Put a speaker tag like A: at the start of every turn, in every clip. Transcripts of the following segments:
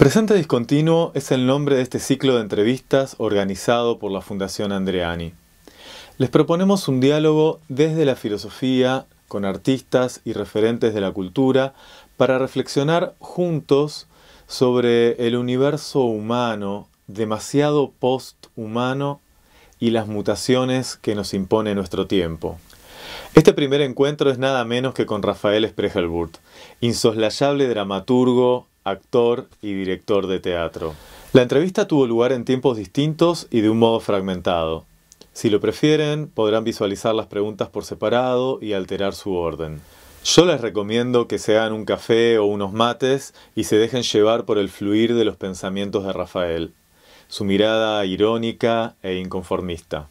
A: Presente Discontinuo es el nombre de este ciclo de entrevistas organizado por la Fundación Andreani. Les proponemos un diálogo desde la filosofía con artistas y referentes de la cultura para reflexionar juntos sobre el universo humano, demasiado post-humano y las mutaciones que nos impone nuestro tiempo. Este primer encuentro es nada menos que con Rafael Spregelburt, insoslayable dramaturgo, actor y director de teatro. La entrevista tuvo lugar en tiempos distintos y de un modo fragmentado. Si lo prefieren, podrán visualizar las preguntas por separado y alterar su orden. Yo les recomiendo que se hagan un café o unos mates y se dejen llevar por el fluir de los pensamientos de Rafael, su mirada irónica e inconformista.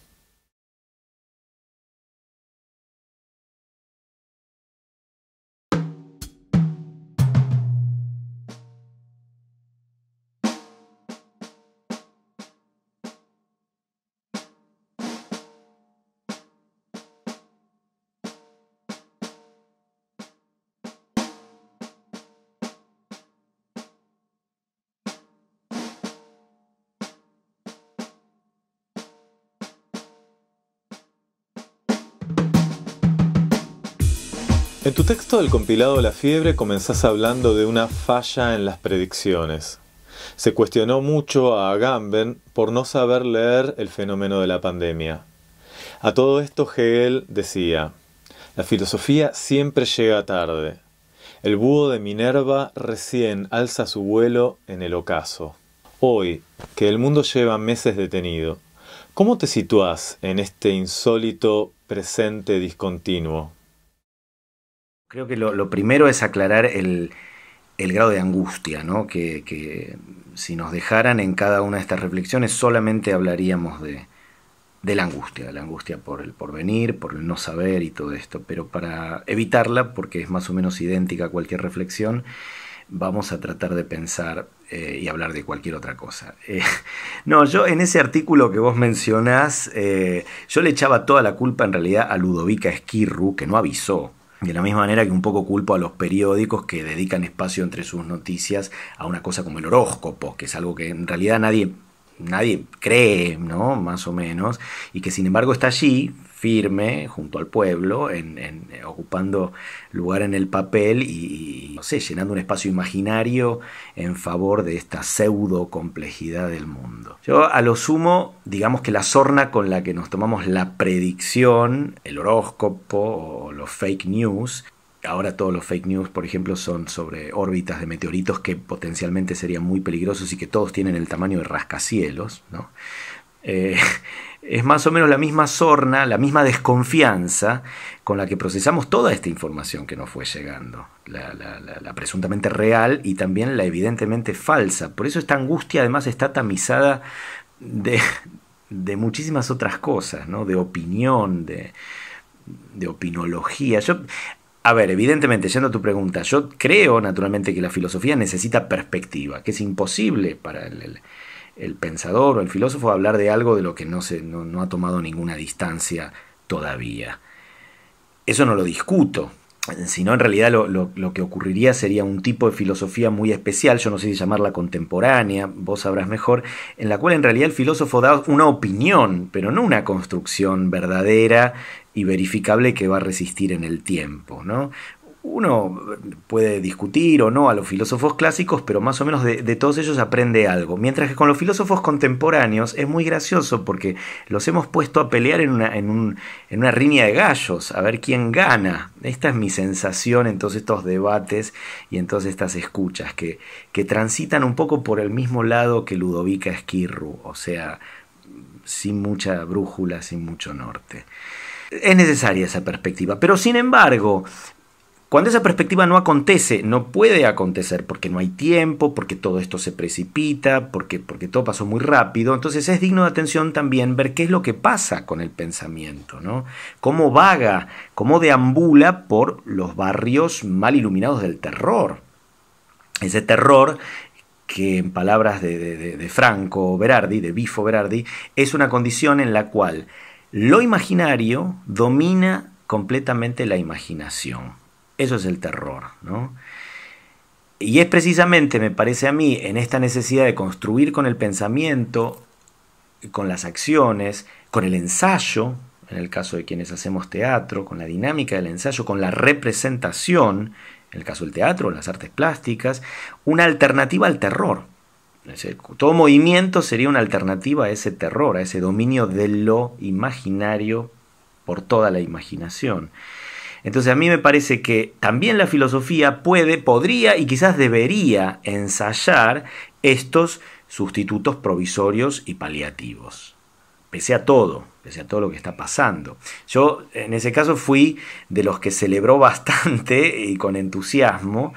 A: En tu texto del compilado La Fiebre comenzás hablando de una falla en las predicciones. Se cuestionó mucho a Agamben por no saber leer el fenómeno de la pandemia. A todo esto Hegel decía, la filosofía siempre llega tarde. El búho de Minerva recién alza su vuelo en el ocaso. Hoy, que el mundo lleva meses detenido, ¿cómo te sitúas en este insólito presente discontinuo?
B: Creo que lo, primero es aclarar el, grado de angustia, ¿no? Que, si nos dejaran en cada una de estas reflexiones solamente hablaríamos de, la angustia, de la angustia por el porvenir, por el no saber y todo esto. Pero para evitarla, porque es más o menos idéntica a cualquier reflexión, vamos a tratar de pensar eh, y hablar de cualquier otra cosa. Eh, no, yo en ese artículo que vos mencionás, eh, yo le echaba toda la culpa en realidad a Ludovica Esquirru, que no avisó de la misma manera que un poco culpo a los periódicos que dedican espacio entre sus noticias a una cosa como el horóscopo, que es algo que en realidad nadie, nadie cree, ¿no? Más o menos, y que sin embargo está allí, firme junto al pueblo, eh, ocupando lugar en el papel y, no sé, llenando un espacio imaginario en favor de esta pseudo complejidad del mundo. Yo a lo sumo, digamos que la sorna con la que nos tomamos la predicción, el horóscopo o los fake news, Ahora todos los fake news, por ejemplo, son sobre órbitas de meteoritos que potencialmente serían muy peligrosos y que todos tienen el tamaño de rascacielos. ¿no? Eh, es más o menos la misma sorna, la misma desconfianza con la que procesamos toda esta información que nos fue llegando, la, presuntamente real y también la evidentemente falsa. Por eso esta angustia además está tamizada de, muchísimas otras cosas, ¿no? de opinión, de, de opinología. Yo, a ver, evidentemente, yendo a tu pregunta, yo creo naturalmente que la filosofía necesita perspectiva, que es imposible para el pensador o el filósofo a hablar de algo de lo que no, se, no, ha tomado ninguna distancia todavía. Eso no lo discuto, sino en realidad lo, lo, que ocurriría sería un tipo de filosofía muy especial, yo no sé si llamarla contemporánea, vos sabrás mejor, en la cual en realidad el filósofo da una opinión, pero no una construcción verdadera y verificable que va a resistir en el tiempo. ¿no? Uno puede discutir o no a los filósofos clásicos, pero más o menos de, todos ellos aprende algo. Mientras que con los filósofos contemporáneos es muy gracioso porque los hemos puesto a pelear en una, en, una riña de gallos, a ver quién gana. Esta es mi sensación en todos estos debates y en todas estas escuchas, que, que transitan un poco por el mismo lado que Ludovica Esquirru, o sea, sin mucha brújula, sin mucho norte. Es necesaria esa perspectiva, pero sin embargo, cuando esa perspectiva no acontece, no puede acontecer porque no hay tiempo, porque todo esto se precipita, porque, porque todo pasó muy rápido, entonces es digno de atención también ver qué es lo que pasa con el pensamiento, ¿no? Cómo vaga, cómo deambula por los barrios mal iluminados del terror. Ese terror que en palabras de, de Franco Berardi, de Bifo Berardi, es una condición en la cual lo imaginario domina completamente la imaginación. Eso es el terror, ¿no? Y es precisamente, me parece a mí, en esta necesidad de construir con el pensamiento, con las acciones, con el ensayo, en el caso de quienes hacemos teatro, con la dinámica del ensayo, con la representación, en el caso del teatro, las artes plásticas, una alternativa al terror. Todo movimiento sería una alternativa a ese terror, a ese dominio de lo imaginario por toda la imaginación. Entonces a mí me parece que también la filosofía puede, podría y quizás debería ensayar estos sustitutos provisorios y paliativos, pese a todo, pese a todo lo que está pasando. Yo en ese caso fui de los que celebró bastante y con entusiasmo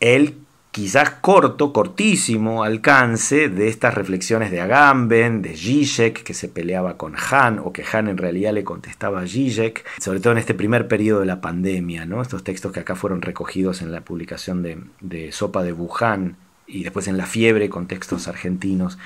B: el quizás corto, cortísimo alcance de estas reflexiones de Agamben, de Zizek, que se peleaba con Han, o que Han en realidad le contestaba a Zizek, sobre todo en este primer periodo de la pandemia, ¿no? estos textos que acá fueron recogidos en la publicación de, Sopa de Wuhan y después en La Fiebre, con textos argentinos,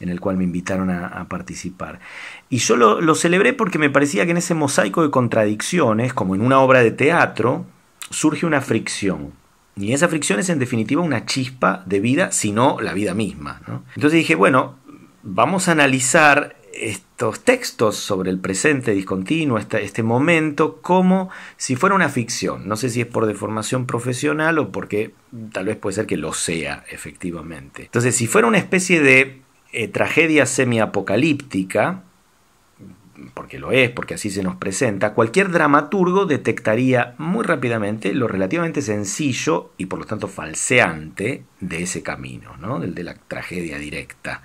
B: en el cual me invitaron a, participar. Y yo lo, lo celebré porque me parecía que en ese mosaico de contradicciones, como en una obra de teatro, surge una fricción y esa fricción es en definitiva una chispa de vida, sino la vida misma. Entonces dije, bueno, vamos a analizar estos textos sobre el presente discontinuo, este, este, momento, como si fuera una ficción. No sé si es por deformación profesional o porque tal vez puede ser que lo sea, efectivamente. Entonces, si fuera una especie de eh, tragedia semi-apocalíptica, porque lo es, porque así se nos presenta, cualquier dramaturgo detectaría muy rápidamente lo relativamente sencillo y por lo tanto falseante de ese camino, ¿no? del de la tragedia directa.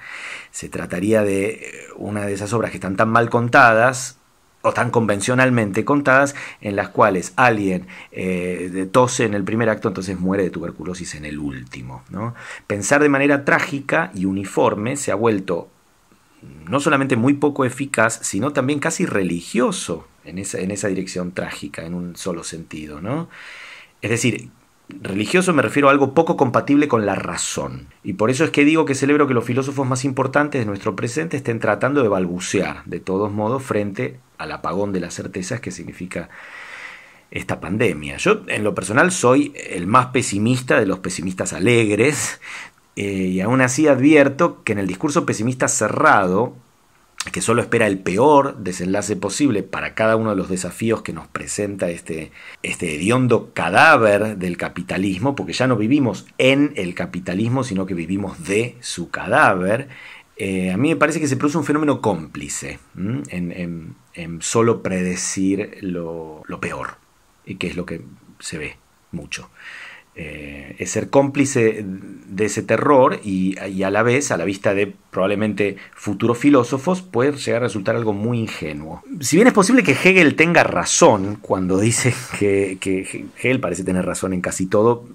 B: Se trataría de una de esas obras que están tan mal contadas, o tan convencionalmente contadas, en las cuales alguien eh, tose en el primer acto, entonces muere de tuberculosis en el último. ¿no? Pensar de manera trágica y uniforme se ha vuelto no solamente muy poco eficaz, sino también casi religioso en esa, en esa dirección trágica, en un solo sentido. ¿no? Es decir, religioso me refiero a algo poco compatible con la razón. Y por eso es que digo que celebro que los filósofos más importantes de nuestro presente estén tratando de balbucear, de todos modos, frente al apagón de las certezas que significa esta pandemia. Yo en lo personal soy el más pesimista de los pesimistas alegres, eh, y aún así advierto que en el discurso pesimista cerrado, que solo espera el peor desenlace posible para cada uno de los desafíos que nos presenta este, este hediondo cadáver del capitalismo, porque ya no vivimos en el capitalismo, sino que vivimos de su cadáver, eh, a mí me parece que se produce un fenómeno cómplice en, solo predecir lo, lo peor, y que es lo que se ve mucho. Eh, es ser cómplice de ese terror y, a la vez, a la vista de probablemente futuros filósofos, puede llegar a resultar algo muy ingenuo. Si bien es posible que Hegel tenga razón cuando dice que, que Hegel parece tener razón en casi todo,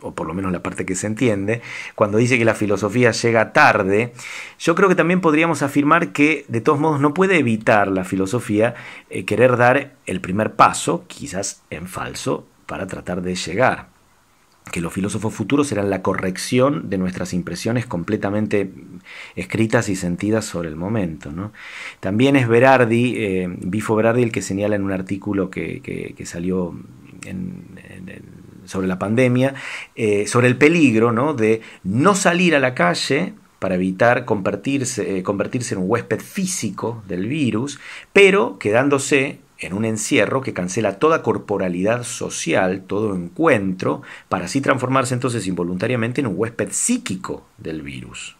B: o por lo menos la parte que se entiende, cuando dice que la filosofía llega tarde, yo creo que también podríamos afirmar que de todos modos no puede evitar la filosofía eh, querer dar el primer paso, quizás en falso, para tratar de llegar que los filósofos futuros serán la corrección de nuestras impresiones completamente escritas y sentidas sobre el momento. También es Berardi, eh, Bifo Berardi, el que señala en un artículo que, salió sobre la pandemia, eh, sobre el peligro ¿no? de no salir a la calle para evitar convertirse, eh, convertirse en un huésped físico del virus, pero quedándose en un encierro que cancela toda corporalidad social, todo encuentro, para así transformarse entonces involuntariamente en un huésped psíquico del virus.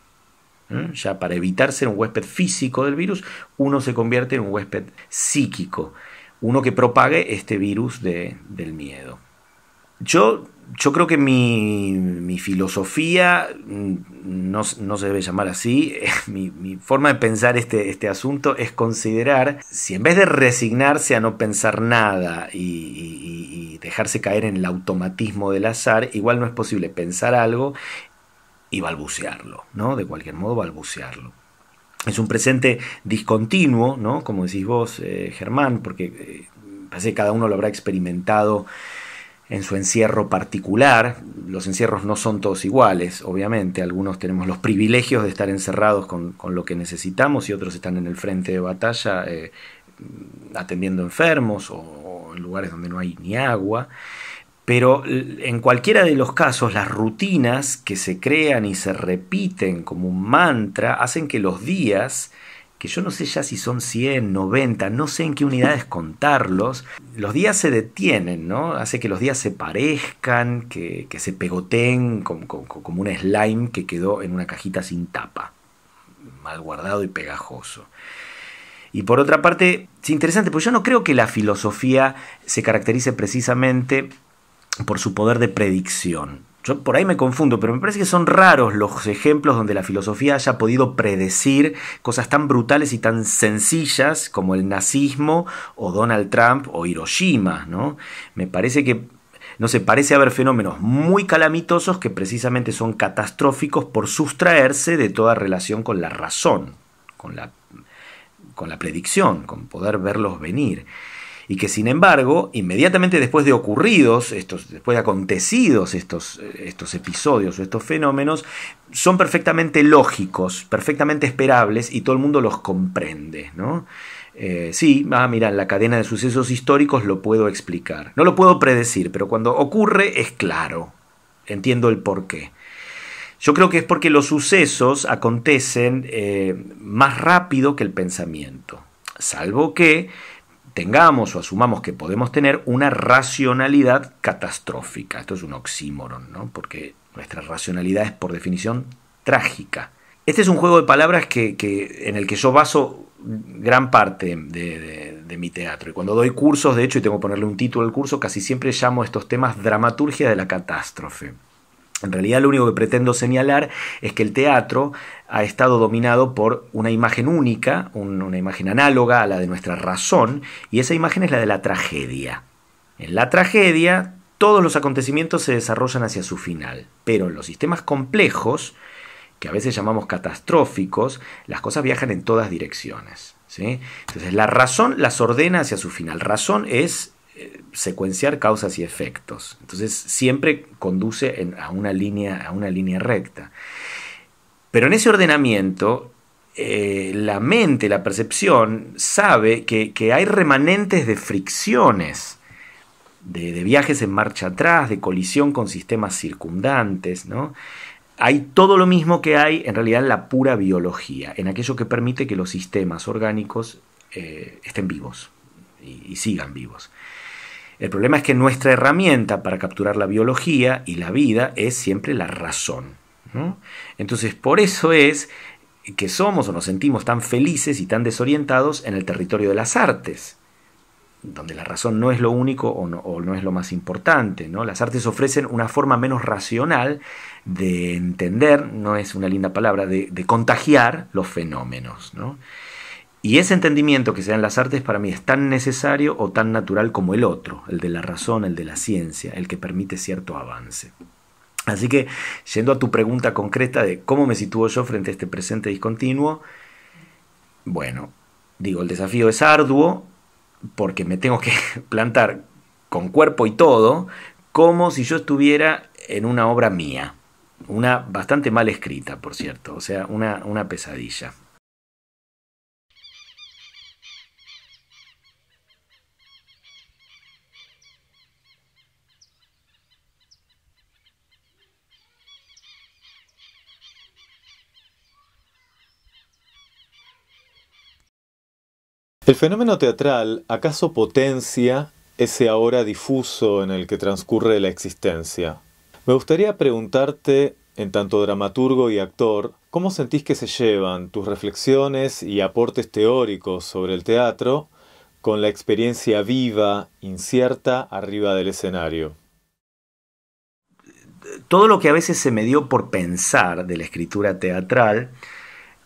B: ¿Mm? Ya para evitar ser un huésped físico del virus, uno se convierte en un huésped psíquico, uno que propague este virus de, del miedo. Yo yo creo que mi, filosofía, mm, no, se debe llamar así, mi, forma de pensar este, este, asunto es considerar si en vez de resignarse a no pensar nada y, dejarse caer en el automatismo del azar, igual no es posible pensar algo y balbucearlo, ¿no? De cualquier modo balbucearlo. Es un presente discontinuo, ¿no? Como decís vos, eh, Germán, porque eh, parece que cada uno lo habrá experimentado en su encierro particular. Los encierros no son todos iguales, obviamente. Algunos tenemos los privilegios de estar encerrados con, lo que necesitamos y otros están en el frente de batalla eh, atendiendo enfermos o, en lugares donde no hay ni agua. Pero en cualquiera de los casos, las rutinas que se crean y se repiten como un mantra hacen que los días que yo no sé ya si son 100, 90, no sé en qué unidades contarlos, los días se detienen, ¿no? Hace que los días se parezcan, que, se pegoteen como, como, un slime que quedó en una cajita sin tapa, mal guardado y pegajoso. Y por otra parte, es interesante, porque yo no creo que la filosofía se caracterice precisamente por su poder de predicción. Yo por ahí me confundo, pero me parece que son raros los ejemplos donde la filosofía haya podido predecir cosas tan brutales y tan sencillas como el nazismo o Donald Trump o Hiroshima, ¿no? Me parece que no sé, parece haber fenómenos muy calamitosos que precisamente son catastróficos por sustraerse de toda relación con la razón, con la, con la predicción, con poder verlos venir y que sin embargo, inmediatamente después de ocurridos, estos, después de acontecidos estos, estos episodios o estos fenómenos, son perfectamente lógicos, perfectamente esperables y todo el mundo los comprende, ¿no? Eh, sí, ah, mira, la cadena de sucesos históricos lo puedo explicar. No lo puedo predecir, pero cuando ocurre es claro. Entiendo el porqué. Yo creo que es porque los sucesos acontecen eh, más rápido que el pensamiento. Salvo que tengamos o asumamos que podemos tener una racionalidad catastrófica. Esto es un oxímoron, ¿no? porque nuestra racionalidad es por definición trágica. Este es un juego de palabras que, en el que yo baso gran parte de, de, mi teatro. Y cuando doy cursos, de hecho, y tengo que ponerle un título al curso, casi siempre llamo estos temas dramaturgia de la catástrofe. En realidad lo único que pretendo señalar es que el teatro ha estado dominado por una imagen única, una imagen análoga a la de nuestra razón, y esa imagen es la de la tragedia. En la tragedia todos los acontecimientos se desarrollan hacia su final, pero en los sistemas complejos, que a veces llamamos catastróficos, las cosas viajan en todas direcciones. ¿sí? Entonces la razón las ordena hacia su final. Razón es secuenciar causas y efectos. Entonces siempre conduce a, una línea, a una línea recta. Pero en ese ordenamiento, eh, la mente, la percepción, sabe que, hay remanentes de fricciones, de, viajes en marcha atrás, de colisión con sistemas circundantes, ¿no? Hay todo lo mismo que hay en realidad en la pura biología, en aquello que permite que los sistemas orgánicos eh, estén vivos y sigan vivos. El problema es que nuestra herramienta para capturar la biología y la vida es siempre la razón. Entonces, por eso es que somos o nos sentimos tan felices y tan desorientados en el territorio de las artes, donde la razón no es lo único o no, es lo más importante. ¿no? Las artes ofrecen una forma menos racional de entender, no es una linda palabra, de, de contagiar los fenómenos. ¿no? Y ese entendimiento que se da en las artes para mí es tan necesario o tan natural como el otro, el de la razón, el de la ciencia, el que permite cierto avance. Así que, yendo a tu pregunta concreta de cómo me sitúo yo frente a este presente discontinuo, bueno, digo, el desafío es arduo porque me tengo que plantar con cuerpo y todo como si yo estuviera en una obra mía, una bastante mal escrita, por cierto, o sea, una, una pesadilla.
A: ¿El fenómeno teatral acaso potencia ese ahora difuso en el que transcurre la existencia? Me gustaría preguntarte, en tanto dramaturgo y actor, ¿cómo sentís que se llevan tus reflexiones y aportes teóricos sobre el teatro con la experiencia viva, incierta, arriba del escenario?
B: Todo lo que a veces se me dio por pensar de la escritura teatral,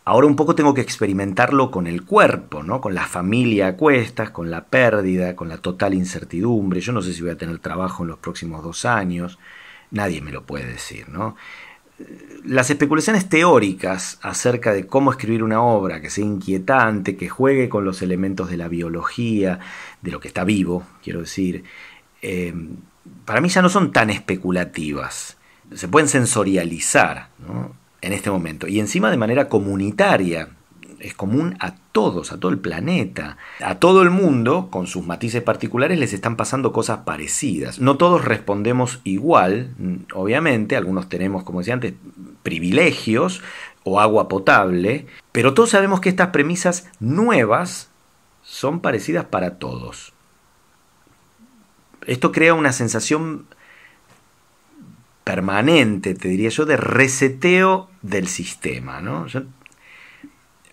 B: Ahora un poco tengo que experimentarlo con el cuerpo, ¿no? Con la familia a cuestas, con la pérdida, con la total incertidumbre. Yo no sé si voy a tener trabajo en los próximos dos años. Nadie me lo puede decir, ¿no? Las especulaciones teóricas acerca de cómo escribir una obra que sea inquietante, que juegue con los elementos de la biología, de lo que está vivo, quiero decir, eh, para mí ya no son tan especulativas. Se pueden sensorializar, ¿no? En este momento. Y encima de manera comunitaria. es común a todos, a todo el planeta. A todo el mundo, con sus matices particulares, les están pasando cosas parecidas. No todos respondemos igual, obviamente, algunos tenemos, como decía antes, privilegios o agua potable, pero todos sabemos que estas premisas nuevas son parecidas para todos. Esto crea una sensación permanente, te diría yo, de reseteo del sistema. ¿no?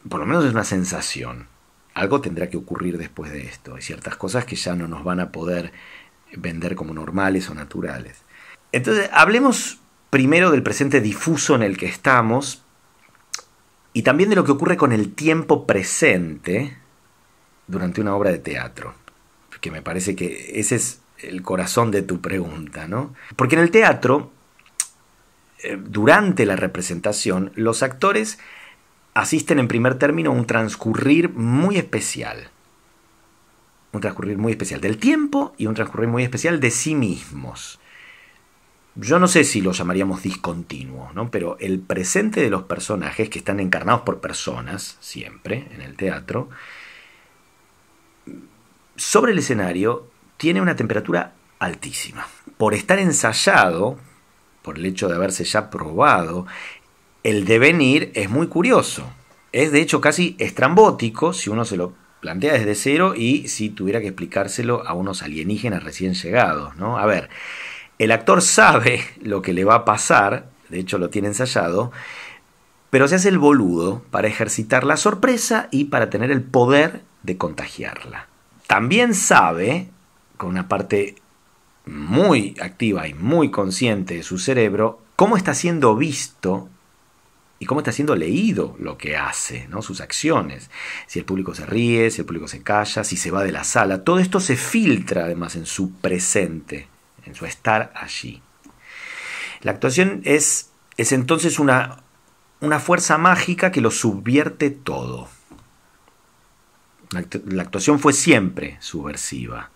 B: por lo menos es una sensación. Algo tendrá que ocurrir después de esto. Hay ciertas cosas que ya no nos van a poder vender como normales o naturales. Entonces, hablemos primero del presente difuso en el que estamos y también de lo que ocurre con el tiempo presente durante una obra de teatro. Que me parece que ese es el corazón de tu pregunta, ¿no? Porque en el teatro, durante la representación, los actores asisten en primer término a un transcurrir muy especial. Un transcurrir muy especial del tiempo y un transcurrir muy especial de sí mismos. Yo no sé si lo llamaríamos discontinuo, ¿no? pero el presente de los personajes, que están encarnados por personas, siempre, en el teatro, sobre el escenario tiene una temperatura altísima. Por estar ensayado, por el hecho de haberse ya probado, el devenir es muy curioso. Es de hecho casi estrambótico si uno se lo plantea desde cero y si tuviera que explicárselo a unos alienígenas recién llegados. ¿no? A ver, el actor sabe lo que le va a pasar, de hecho lo tiene ensayado, pero se hace el boludo para ejercitar la sorpresa y para tener el poder de contagiarla. También sabe, con una parte muy activa y muy consciente de su cerebro, cómo está siendo visto y cómo está siendo leído lo que hace, ¿no? sus acciones. Si el público se ríe, si el público se calla, si se va de la sala. Todo esto se filtra además en su presente, en su estar allí. La actuación es, es entonces una, una fuerza mágica que lo subvierte todo. La actuación fue siempre subversiva.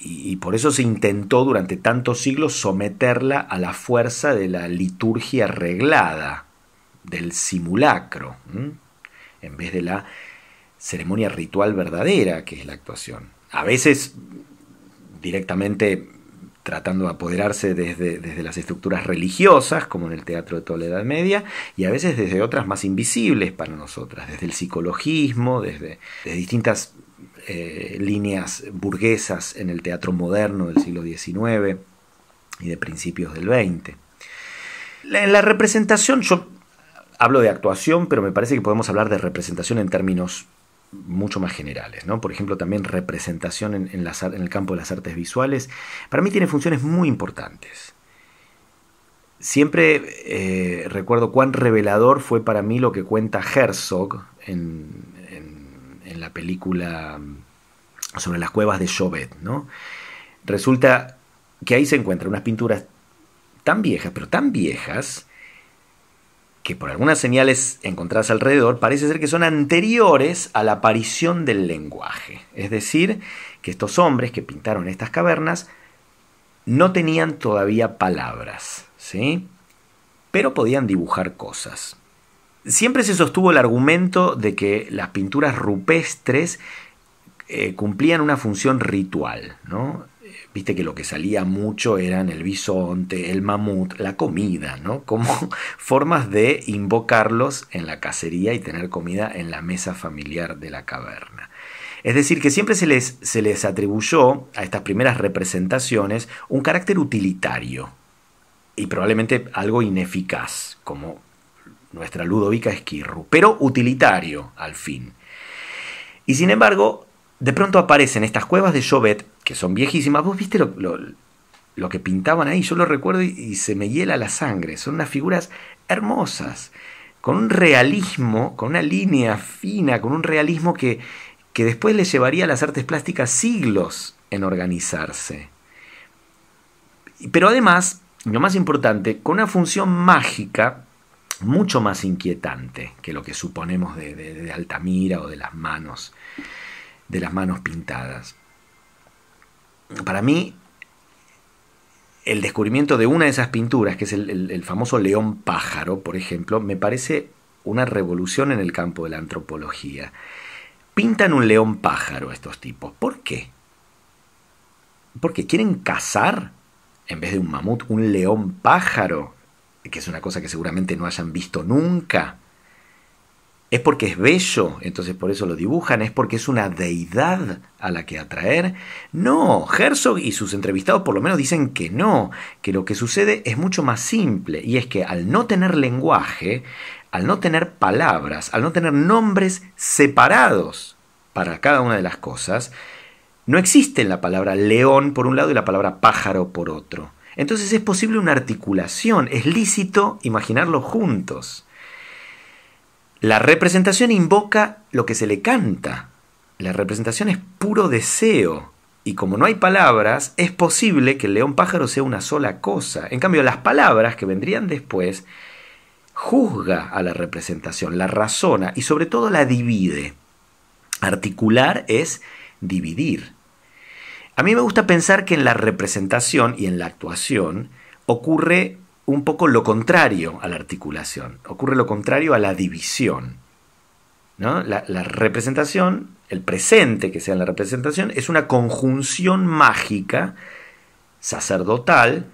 B: Y, por eso se intentó durante tantos siglos someterla a la fuerza de la liturgia reglada, del simulacro, en vez de la ceremonia ritual verdadera que es la actuación. A veces directamente tratando de apoderarse desde, desde, las estructuras religiosas, como en el teatro de toda la Edad Media, y a veces desde otras más invisibles para nosotras, desde el psicologismo, desde, distintas eh, líneas burguesas en el teatro moderno del siglo XIX y de principios del XX. En la representación, yo hablo de actuación, pero me parece que podemos hablar de representación en términos mucho más generales. ¿no? Por ejemplo, también representación en, en, el campo de las artes visuales, para mí tiene funciones muy importantes. Siempre eh, recuerdo cuán revelador fue para mí lo que cuenta Herzog en, la película sobre las cuevas de Chauvet. ¿no? Resulta que ahí se encuentran unas pinturas tan viejas, pero tan viejas, que por algunas señales encontradas alrededor parece ser que son anteriores a la aparición del lenguaje. Es decir, que estos hombres que pintaron estas cavernas no tenían todavía palabras, ¿sí? Pero podían dibujar cosas. Siempre se sostuvo el argumento de que las pinturas rupestres eh, cumplían una función ritual, ¿no? Viste que lo que salía mucho eran el bisonte, el mamut, la comida, ¿no? Como formas de invocarlos en la cacería y tener comida en la mesa familiar de la caverna. Es decir, que siempre se les, se les atribuyó a estas primeras representaciones un carácter utilitario y probablemente algo ineficaz, como nuestra Ludovica Esquirru, pero utilitario al fin. Y sin embargo, de pronto aparecen estas cuevas de Chauvet, que son viejísimas. Vos viste lo, que pintaban ahí, yo lo recuerdo y, se me hiela la sangre. Son unas figuras hermosas, con un realismo, con una línea fina, con un realismo que, que después le llevaría a las artes plásticas siglos en organizarse. Pero además, lo más importante, con una función mágica mucho más inquietante que lo que suponemos de, Altamira o de las manos de las manos pintadas. Para mí, el descubrimiento de una de esas pinturas, que es el, famoso león pájaro, por ejemplo, me parece una revolución en el campo de la antropología. Pintan un león pájaro estos tipos. ¿Por qué? Porque quieren cazar, en vez de un mamut, un león pájaro, que es una cosa que seguramente no hayan visto nunca. ¿Es porque es bello? Entonces por eso lo dibujan. ¿Es porque es una deidad a la que atraer? No, Herzog y sus entrevistados por lo menos dicen que no, que lo que sucede es mucho más simple y es que al no tener lenguaje, al no tener palabras, al no tener nombres separados para cada una de las cosas, no existe la palabra león por un lado y la palabra pájaro por otro. Entonces es posible una articulación, es lícito imaginarlo juntos. La representación invoca lo que se le canta. La representación es puro deseo. Y como no hay palabras, es posible que el león pájaro sea una sola cosa. En cambio, las palabras que vendrían después juzga a la representación, la razona y sobre todo la divide. Articular es dividir. A mí me gusta pensar que en la representación y en la actuación ocurre un poco lo contrario a la articulación, ocurre lo contrario a la división. ¿no? La, la, representación, el presente que sea en la representación, es una conjunción mágica, sacerdotal,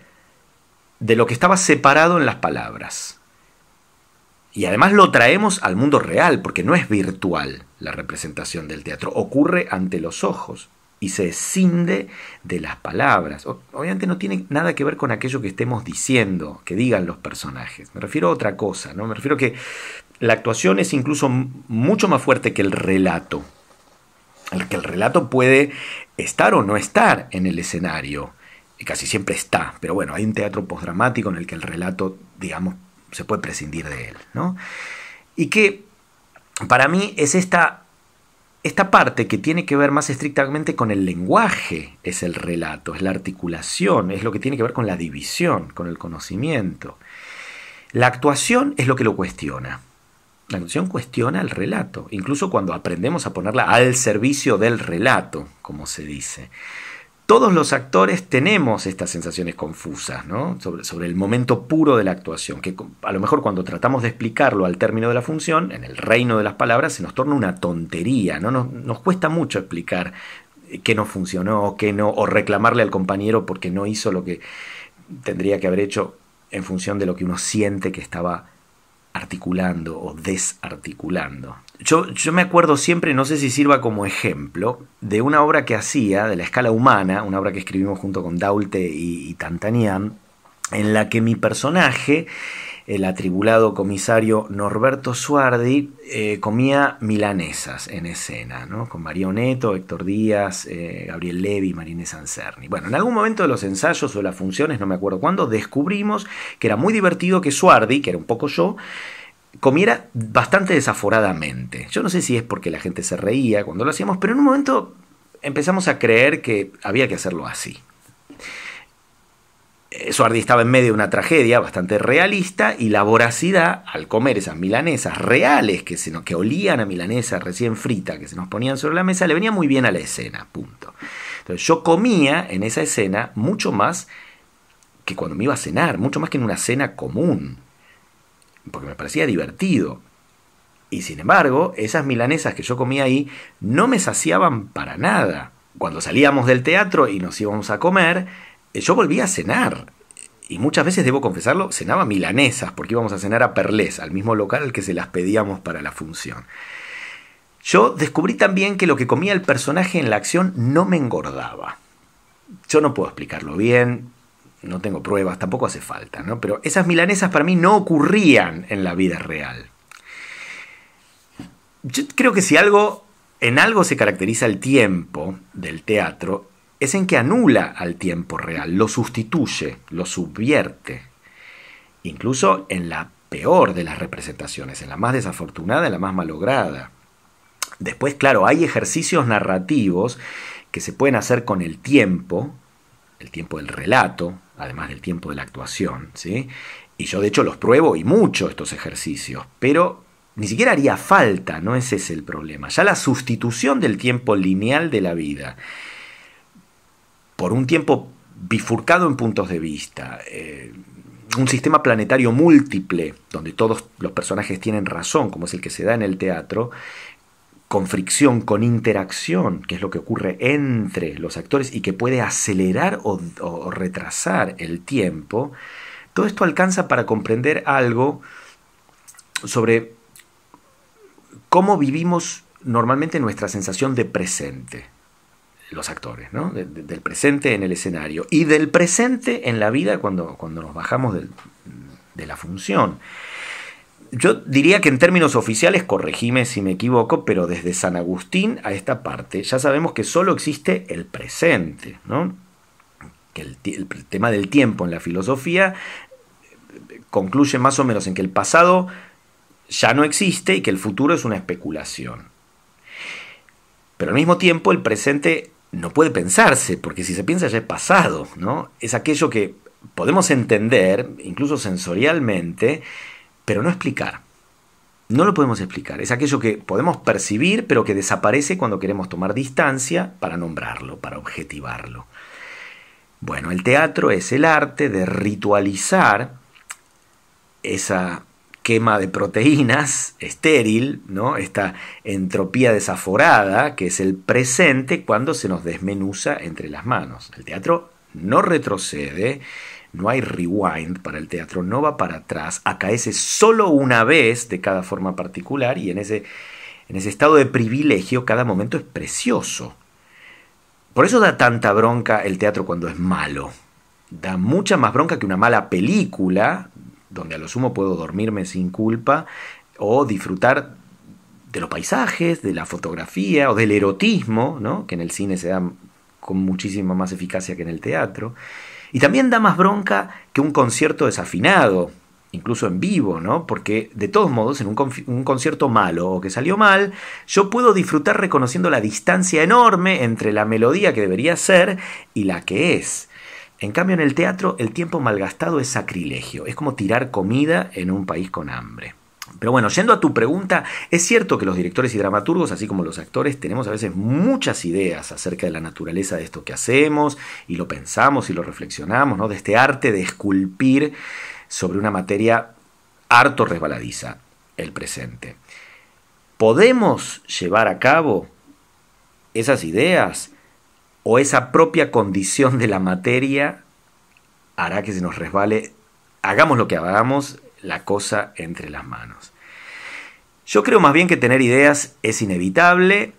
B: de lo que estaba separado en las palabras. Y además lo traemos al mundo real, porque no es virtual la representación del teatro, ocurre ante los ojos y se escinde de las palabras. Obviamente no tiene nada que ver con aquello que estemos diciendo, que digan los personajes. Me refiero a otra cosa, ¿no? Me refiero a que la actuación es incluso mucho más fuerte que el relato. El que el relato puede estar o no estar en el escenario. Y casi siempre está. Pero bueno, hay un teatro postdramático en el que el relato, digamos, se puede prescindir de él, ¿no? Y que para mí es esta esta parte que tiene que ver más estrictamente con el lenguaje es el relato, es la articulación, es lo que tiene que ver con la división, con el conocimiento. La actuación es lo que lo cuestiona. La actuación cuestiona el relato, incluso cuando aprendemos a ponerla al servicio del relato, como se dice todos los actores tenemos estas sensaciones confusas ¿no? sobre, el momento puro de la actuación, que a lo mejor cuando tratamos de explicarlo al término de la función, en el reino de las palabras, se nos torna una tontería, ¿no? nos, nos cuesta mucho explicar qué no funcionó, qué no, o reclamarle al compañero porque no hizo lo que tendría que haber hecho en función de lo que uno siente que estaba articulando o desarticulando. Yo, yo, me acuerdo siempre, no sé si sirva como ejemplo, de una obra que hacía, de la escala humana, una obra que escribimos junto con Daulte y, y Tantanian, en la que mi personaje el atribulado comisario Norberto Suardi eh, comía milanesas en escena, ¿no? con Mario Neto, Héctor Díaz, eh, Gabriel Levi, Marínez Anserni. Bueno, en algún momento de los ensayos o de las funciones, no me acuerdo cuándo, descubrimos que era muy divertido que Suardi, que era un poco yo, comiera bastante desaforadamente. Yo no sé si es porque la gente se reía cuando lo hacíamos, pero en un momento empezamos a creer que había que hacerlo así. Suardi estaba en medio de una tragedia bastante realista y la voracidad al comer esas milanesas reales que, se nos, que olían a milanesa recién frita que se nos ponían sobre la mesa le venía muy bien a la escena, punto. Entonces yo comía en esa escena mucho más que cuando me iba a cenar, mucho más que en una cena común, porque me parecía divertido. Y sin embargo, esas milanesas que yo comía ahí no me saciaban para nada. Cuando salíamos del teatro y nos íbamos a comer, yo volví a cenar. Y muchas veces, debo confesarlo, cenaba milanesas, porque íbamos a cenar a Perlés, al mismo local al que se las pedíamos para la función. Yo descubrí también que lo que comía el personaje en la acción no me engordaba. Yo no puedo explicarlo bien, no tengo pruebas, tampoco hace falta, ¿no? Pero esas milanesas para mí no ocurrían en la vida real. Yo creo que si algo, en algo se caracteriza el tiempo del teatro, es en que anula al tiempo real, lo sustituye, lo subvierte. Incluso en la peor de las representaciones, en la más desafortunada, en la más malograda. Después, claro, hay ejercicios narrativos que se pueden hacer con el tiempo, el tiempo del relato, además del tiempo de la actuación, ¿sí? Y yo de hecho los pruebo y mucho estos ejercicios, pero ni siquiera haría falta, no ese es el problema. Ya la sustitución del tiempo lineal de la vida por un tiempo bifurcado en puntos de vista, eh, un sistema planetario múltiple, donde todos los personajes tienen razón, como es el que se da en el teatro, con fricción, con interacción, que es lo que ocurre entre los actores y que puede acelerar o, o retrasar el tiempo, todo esto alcanza para comprender algo sobre cómo vivimos normalmente nuestra sensación de presente, los actores, ¿no? del presente en el escenario y del presente en la vida cuando, cuando nos bajamos de la función. Yo diría que en términos oficiales, corregime si me equivoco, pero desde San Agustín a esta parte ya sabemos que solo existe el presente, ¿no? que el, el tema del tiempo en la filosofía concluye más o menos en que el pasado ya no existe y que el futuro es una especulación. Pero al mismo tiempo el presente no puede pensarse, porque si se piensa ya es pasado, ¿no? Es aquello que podemos entender, incluso sensorialmente, pero no explicar. No lo podemos explicar. Es aquello que podemos percibir, pero que desaparece cuando queremos tomar distancia para nombrarlo, para objetivarlo. Bueno, el teatro es el arte de ritualizar esa quema de proteínas estéril, ¿no? esta entropía desaforada, que es el presente cuando se nos desmenuza entre las manos. El teatro no retrocede, no hay rewind para el teatro, no va para atrás, acaece solo una vez de cada forma particular y en ese, en ese estado de privilegio cada momento es precioso. Por eso da tanta bronca el teatro cuando es malo. Da mucha más bronca que una mala película, donde a lo sumo puedo dormirme sin culpa o disfrutar de los paisajes, de la fotografía o del erotismo, ¿no? que en el cine se da con muchísima más eficacia que en el teatro. Y también da más bronca que un concierto desafinado, incluso en vivo, ¿no? Porque de todos modos, en un, un, concierto malo o que salió mal, yo puedo disfrutar reconociendo la distancia enorme entre la melodía que debería ser y la que es. En cambio, en el teatro el tiempo malgastado es sacrilegio, es como tirar comida en un país con hambre. Pero bueno, yendo a tu pregunta, es cierto que los directores y dramaturgos, así como los actores, tenemos a veces muchas ideas acerca de la naturaleza de esto que hacemos, y lo pensamos y lo reflexionamos, ¿no? De este arte de esculpir sobre una materia harto resbaladiza, el presente. ¿Podemos llevar a cabo esas ideas o esa propia condición de la materia hará que se nos resbale, hagamos lo que hagamos, la cosa entre las manos. Yo creo más bien que tener ideas es inevitable,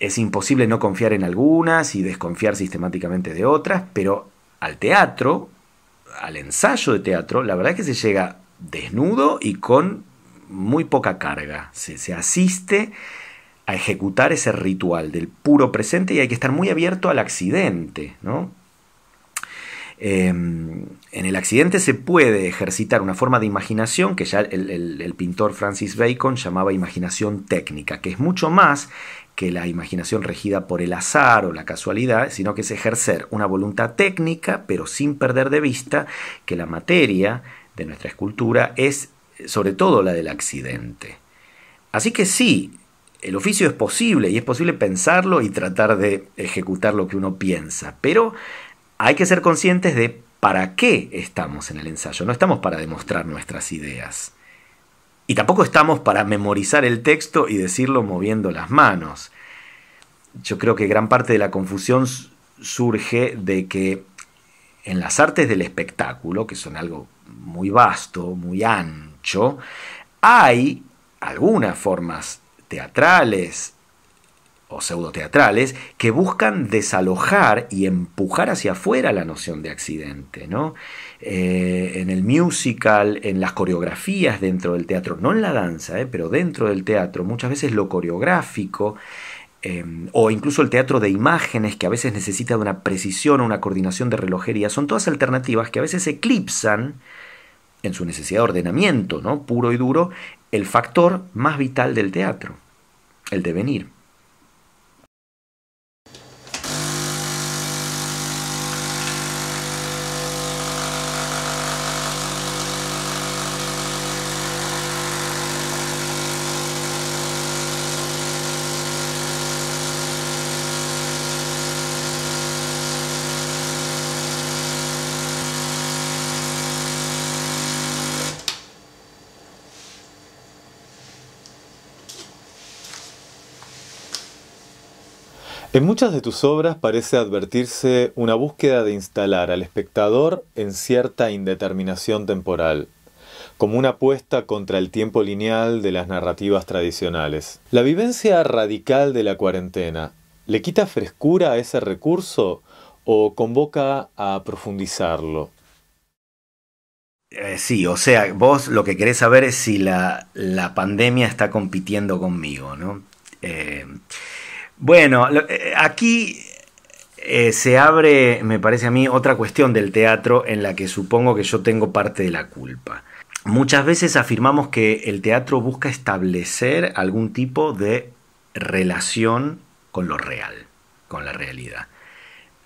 B: es imposible no confiar en algunas y desconfiar sistemáticamente de otras, pero al teatro, al ensayo de teatro, la verdad es que se llega desnudo y con muy poca carga. Se, se asiste a ejecutar ese ritual del puro presente y hay que estar muy abierto al accidente, ¿no? Em, en el accidente se puede ejercitar una forma de imaginación que ya el, pintor Francis Bacon llamaba imaginación técnica, que es mucho más que la imaginación regida por el azar o la casualidad, sino que es ejercer una voluntad técnica, pero sin perder de vista que la materia de nuestra escultura es sobre todo la del accidente. Así que sí, el oficio es posible y es posible pensarlo y tratar de ejecutar lo que uno piensa, pero hay que ser conscientes de para qué estamos en el ensayo. No estamos para demostrar nuestras ideas. Y tampoco estamos para memorizar el texto y decirlo moviendo las manos. Yo creo que gran parte de la confusión surge de que en las artes del espectáculo, que son algo muy vasto, muy ancho, hay algunas formas teatrales o pseudoteatrales que buscan desalojar y empujar hacia afuera la noción de accidente. ¿no? Eh, en el musical, en las coreografías dentro del teatro, no en la danza, eh, pero dentro del teatro, muchas veces lo coreográfico em, o incluso el teatro de imágenes que a veces necesita de una precisión o una coordinación de relojería, son todas alternativas que a veces eclipsan en su necesidad de ordenamiento, ¿no? puro y duro, el factor más vital del teatro, el devenir.
A: En muchas de tus obras parece advertirse una búsqueda de instalar al espectador en cierta indeterminación temporal, como una apuesta contra el tiempo lineal de las narrativas tradicionales. La vivencia radical de la cuarentena, ¿le quita frescura a ese recurso o convoca a profundizarlo?
B: Eh, sí, o sea, vos lo que querés saber es si la, pandemia está compitiendo conmigo, ¿no? Eh, bueno, eh, aquí se abre, me parece a mí, otra cuestión del teatro en la que supongo que yo tengo parte de la culpa. Muchas veces afirmamos que el teatro busca establecer algún tipo de relación con lo real, con la realidad.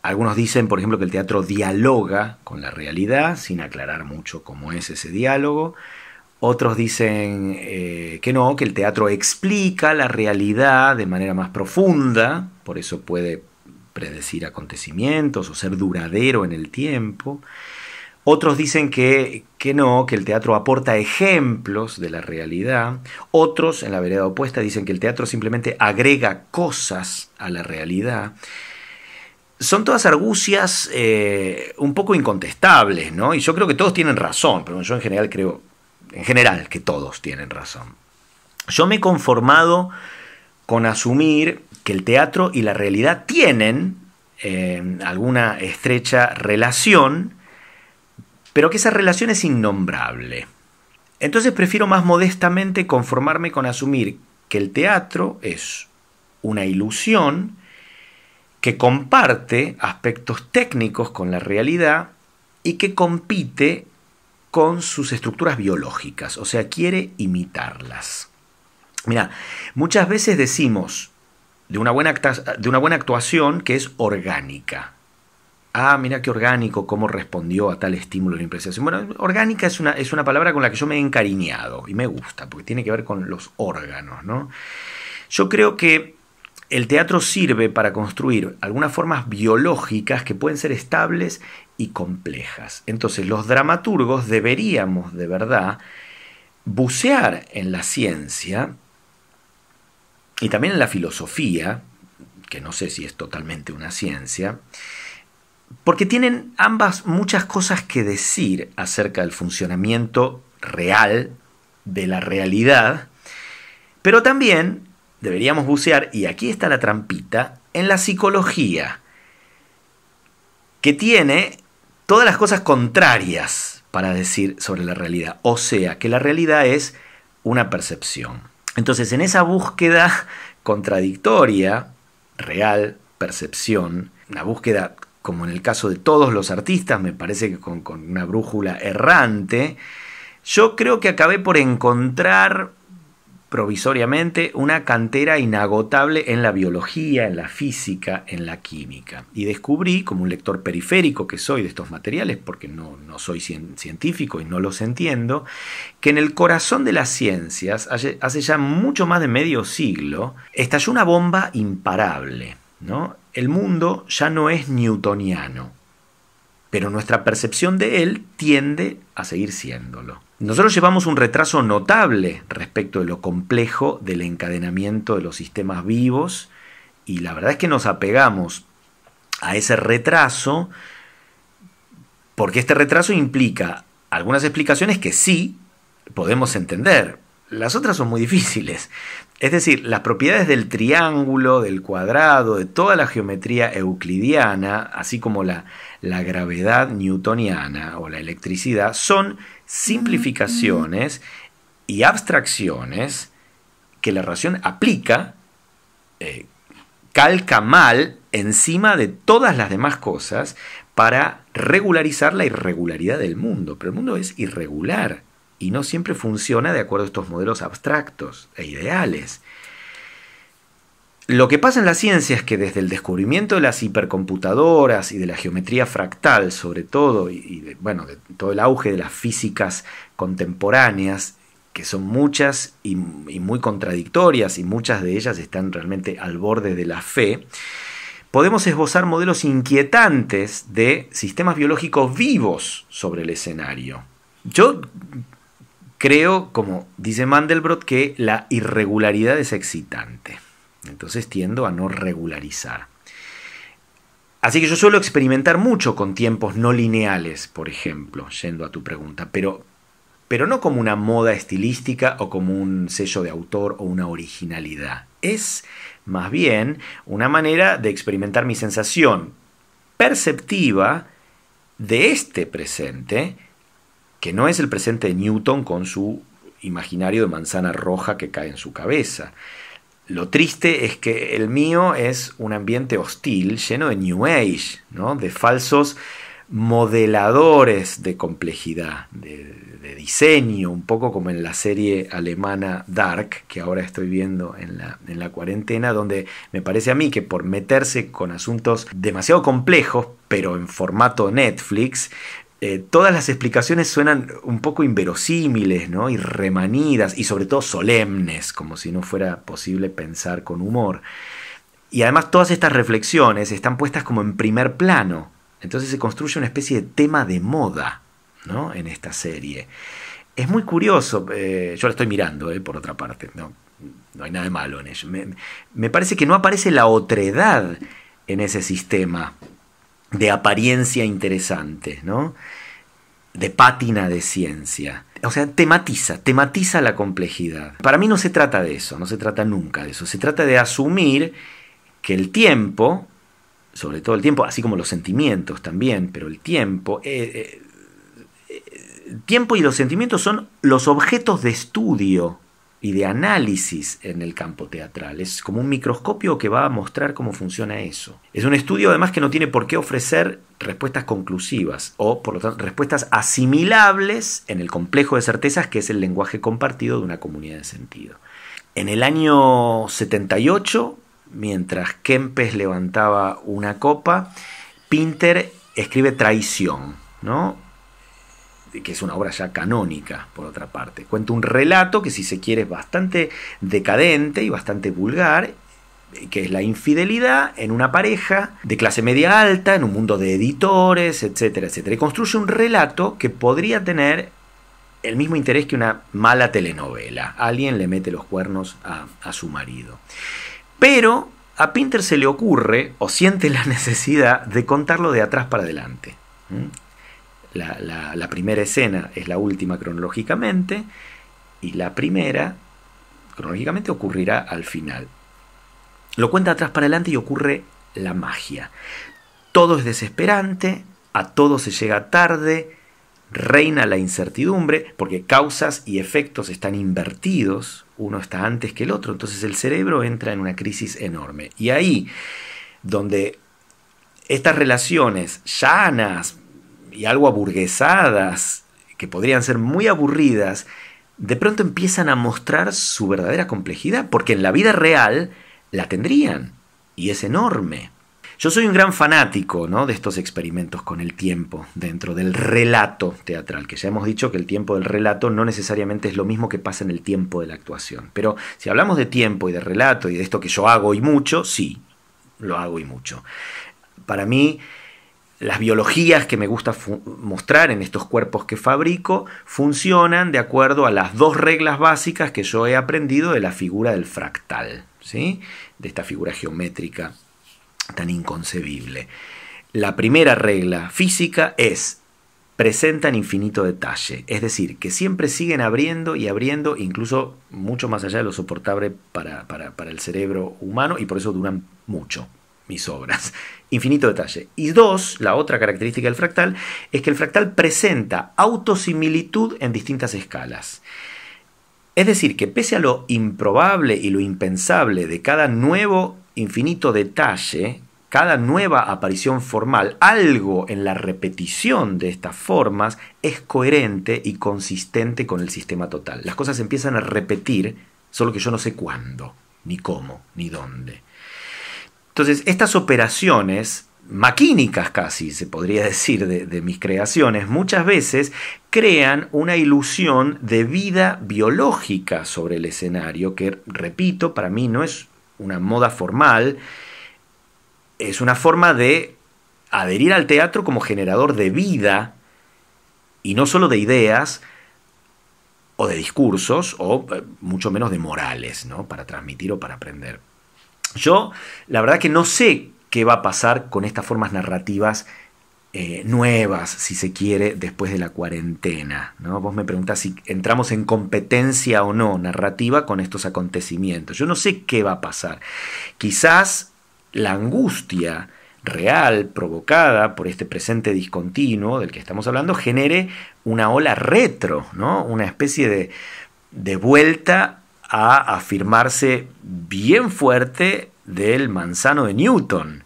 B: Algunos dicen, por ejemplo, que el teatro dialoga con la realidad, sin aclarar mucho cómo es ese diálogo. Otros dicen eh, que no, que el teatro explica la realidad de manera más profunda, por eso puede predecir acontecimientos o ser duradero en el tiempo. Otros dicen que, que, no, que el teatro aporta ejemplos de la realidad. Otros, en la vereda opuesta, dicen que el teatro simplemente agrega cosas a la realidad son todas argucias eh, un poco incontestables, ¿no? Y yo creo que todos tienen razón, pero yo en general creo, en general, que todos tienen razón. Yo me he conformado con asumir que el teatro y la realidad tienen eh, alguna estrecha relación, pero que esa relación es innombrable. Entonces prefiero más modestamente conformarme con asumir que el teatro es una ilusión, que comparte aspectos técnicos con la realidad y que compite con sus estructuras biológicas, o sea, quiere imitarlas. Mira, muchas veces decimos de una buena, de una buena actuación que es orgánica. Ah, mira qué orgánico, cómo respondió a tal estímulo de impresión. Bueno, orgánica es una, es una palabra con la que yo me he encariñado y me gusta, porque tiene que ver con los órganos, ¿no? Yo creo que el teatro sirve para construir algunas formas biológicas que pueden ser estables y complejas. Entonces los dramaturgos deberíamos de verdad bucear en la ciencia y también en la filosofía, que no sé si es totalmente una ciencia, porque tienen ambas muchas cosas que decir acerca del funcionamiento real de la realidad, pero también deberíamos bucear, y aquí está la trampita, en la psicología, que tiene todas las cosas contrarias para decir sobre la realidad. O sea, que la realidad es una percepción. Entonces, en esa búsqueda contradictoria, real, percepción, una búsqueda como en el caso de todos los artistas, me parece que con, con una brújula errante, yo creo que acabé por encontrar provisoriamente una cantera inagotable en la biología, en la física, en la química. Y descubrí, como un lector periférico que soy de estos materiales, porque no, no soy científico y no los entiendo, que en el corazón de las ciencias, hace ya mucho más de medio siglo, estalló una bomba imparable. ¿no? El mundo ya no es newtoniano, pero nuestra percepción de él tiende a seguir siéndolo. Nosotros llevamos un retraso notable respecto de lo complejo del encadenamiento de los sistemas vivos y la verdad es que nos apegamos a ese retraso porque este retraso implica algunas explicaciones que sí podemos entender, las otras son muy difíciles. Es decir, las propiedades del triángulo, del cuadrado, de toda la geometría euclidiana, así como la, la gravedad newtoniana o la electricidad, son simplificaciones y abstracciones que la relación aplica, eh, calca mal encima de todas las demás cosas para regularizar la irregularidad del mundo. Pero el mundo es irregular y no siempre funciona de acuerdo a estos modelos abstractos e ideales. Lo que pasa en la ciencia es que desde el descubrimiento de las hipercomputadoras y de la geometría fractal, sobre todo, y, de, bueno, de todo el auge de las físicas contemporáneas, que son muchas y, y muy contradictorias, y muchas de ellas están realmente al borde de la fe, podemos esbozar modelos inquietantes de sistemas biológicos vivos sobre el escenario. Yo creo, como dice Mandelbrot, que la irregularidad es excitante. Entonces tiendo a no regularizar. Así que yo suelo experimentar mucho con tiempos no lineales, por ejemplo, yendo a tu pregunta, pero, pero no como una moda estilística o como un sello de autor o una originalidad. Es más bien una manera de experimentar mi sensación perceptiva de este presente, que no es el presente de Newton con su imaginario de manzana roja que cae en su cabeza. Lo triste es que el mío es un ambiente hostil, lleno de New Age, ¿no? de falsos modeladores de complejidad, de, diseño, un poco como en la serie alemana Dark, que ahora estoy viendo en la, en la cuarentena, donde me parece a mí que por meterse con asuntos demasiado complejos, pero en formato Netflix, eh, todas las explicaciones suenan un poco inverosímiles, ¿no? Y remanidas, y sobre todo solemnes, como si no fuera posible pensar con humor. Y además todas estas reflexiones están puestas como en primer plano. Entonces se construye una especie de tema de moda, ¿no? En esta serie. Es muy curioso, eh, yo la estoy mirando, eh, por otra parte, no, no hay nada de malo en ello. Me, me parece que no aparece la otredad en ese sistema de apariencia interesante, ¿no? de pátina de ciencia. O sea, tematiza, tematiza la complejidad. Para mí no se trata de eso, no se trata nunca de eso. Se trata de asumir que el tiempo, sobre todo el tiempo, así como los sentimientos también, pero el tiempo, eh, eh, el tiempo y los sentimientos son los objetos de estudio y de análisis en el campo teatral. Es como un microscopio que va a mostrar cómo funciona eso. Es un estudio además que no tiene por qué ofrecer respuestas conclusivas o por lo tanto respuestas asimilables en el complejo de certezas que es el lenguaje compartido de una comunidad de sentido. En el año 78, mientras Kempes levantaba una copa, Pinter escribe Traición, ¿no? Que es una obra ya canónica, por otra parte. Cuenta un relato que, si se quiere, es bastante decadente y bastante vulgar, que es la infidelidad en una pareja de clase media alta, en un mundo de editores, etcétera, etcétera. Y construye un relato que podría tener el mismo interés que una mala telenovela. Alguien le mete los cuernos a, su marido. Pero a Pinter se le ocurre o siente la necesidad de contarlo de atrás para adelante la, primera escena es la última cronológicamente y la primera cronológicamente ocurrirá al final. Lo cuenta atrás para adelante y ocurre la magia. Todo es desesperante, a todo se llega tarde, reina la incertidumbre, porque causas y efectos están invertidos, uno está antes que el otro, entonces el cerebro entra en una crisis enorme. Y ahí, donde estas relaciones llanas, y algo aburguesadas, que podrían ser muy aburridas, de pronto empiezan a mostrar su verdadera complejidad, porque en la vida real la tendrían, y es enorme. Yo soy un gran fanático ¿no? de estos experimentos con el tiempo dentro del relato teatral, que ya hemos dicho que el tiempo del relato no necesariamente es lo mismo que pasa en el tiempo de la actuación. Pero si hablamos de tiempo y de relato y de esto que yo hago y mucho, sí, lo hago y mucho. Para mí, las biologías que me gusta mostrar en estos cuerpos que fabrico funcionan de acuerdo a las dos reglas básicas que yo he aprendido de la figura del fractal, ¿sí? de esta figura geométrica tan inconcebible. La primera regla física es presentan infinito detalle, es decir, que siempre siguen abriendo y abriendo, incluso mucho más allá de lo soportable para, para el cerebro humano, y por eso duran mucho mis obras. Infinito detalle. Y dos, la otra característica del fractal es que el fractal presenta autosimilitud en distintas escalas. Es decir, que pese a lo improbable y lo impensable de cada nuevo infinito detalle, cada nueva aparición formal, algo en la repetición de estas formas es coherente y consistente con el sistema total. Las cosas empiezan a repetir, solo que yo no sé cuándo, ni cómo, ni dónde. Entonces, estas operaciones maquínicas casi, se podría decir, de, mis creaciones, muchas veces crean una ilusión de vida biológica sobre el escenario, que, repito, para mí no es una moda formal, es una forma de adherir al teatro como generador de vida, y no solo de ideas, o de discursos, o eh, mucho menos de morales, ¿no? Para transmitir o para aprender. Yo, la verdad que no sé qué va a pasar con estas formas narrativas eh, nuevas, si se quiere, después de la cuarentena. ¿no? Vos me preguntás si entramos en competencia o no narrativa con estos acontecimientos. Yo no sé qué va a pasar. Quizás la angustia real provocada por este presente discontinuo del que estamos hablando genere una ola retro, ¿no? una especie de, de vuelta a afirmarse bien fuerte del manzano de Newton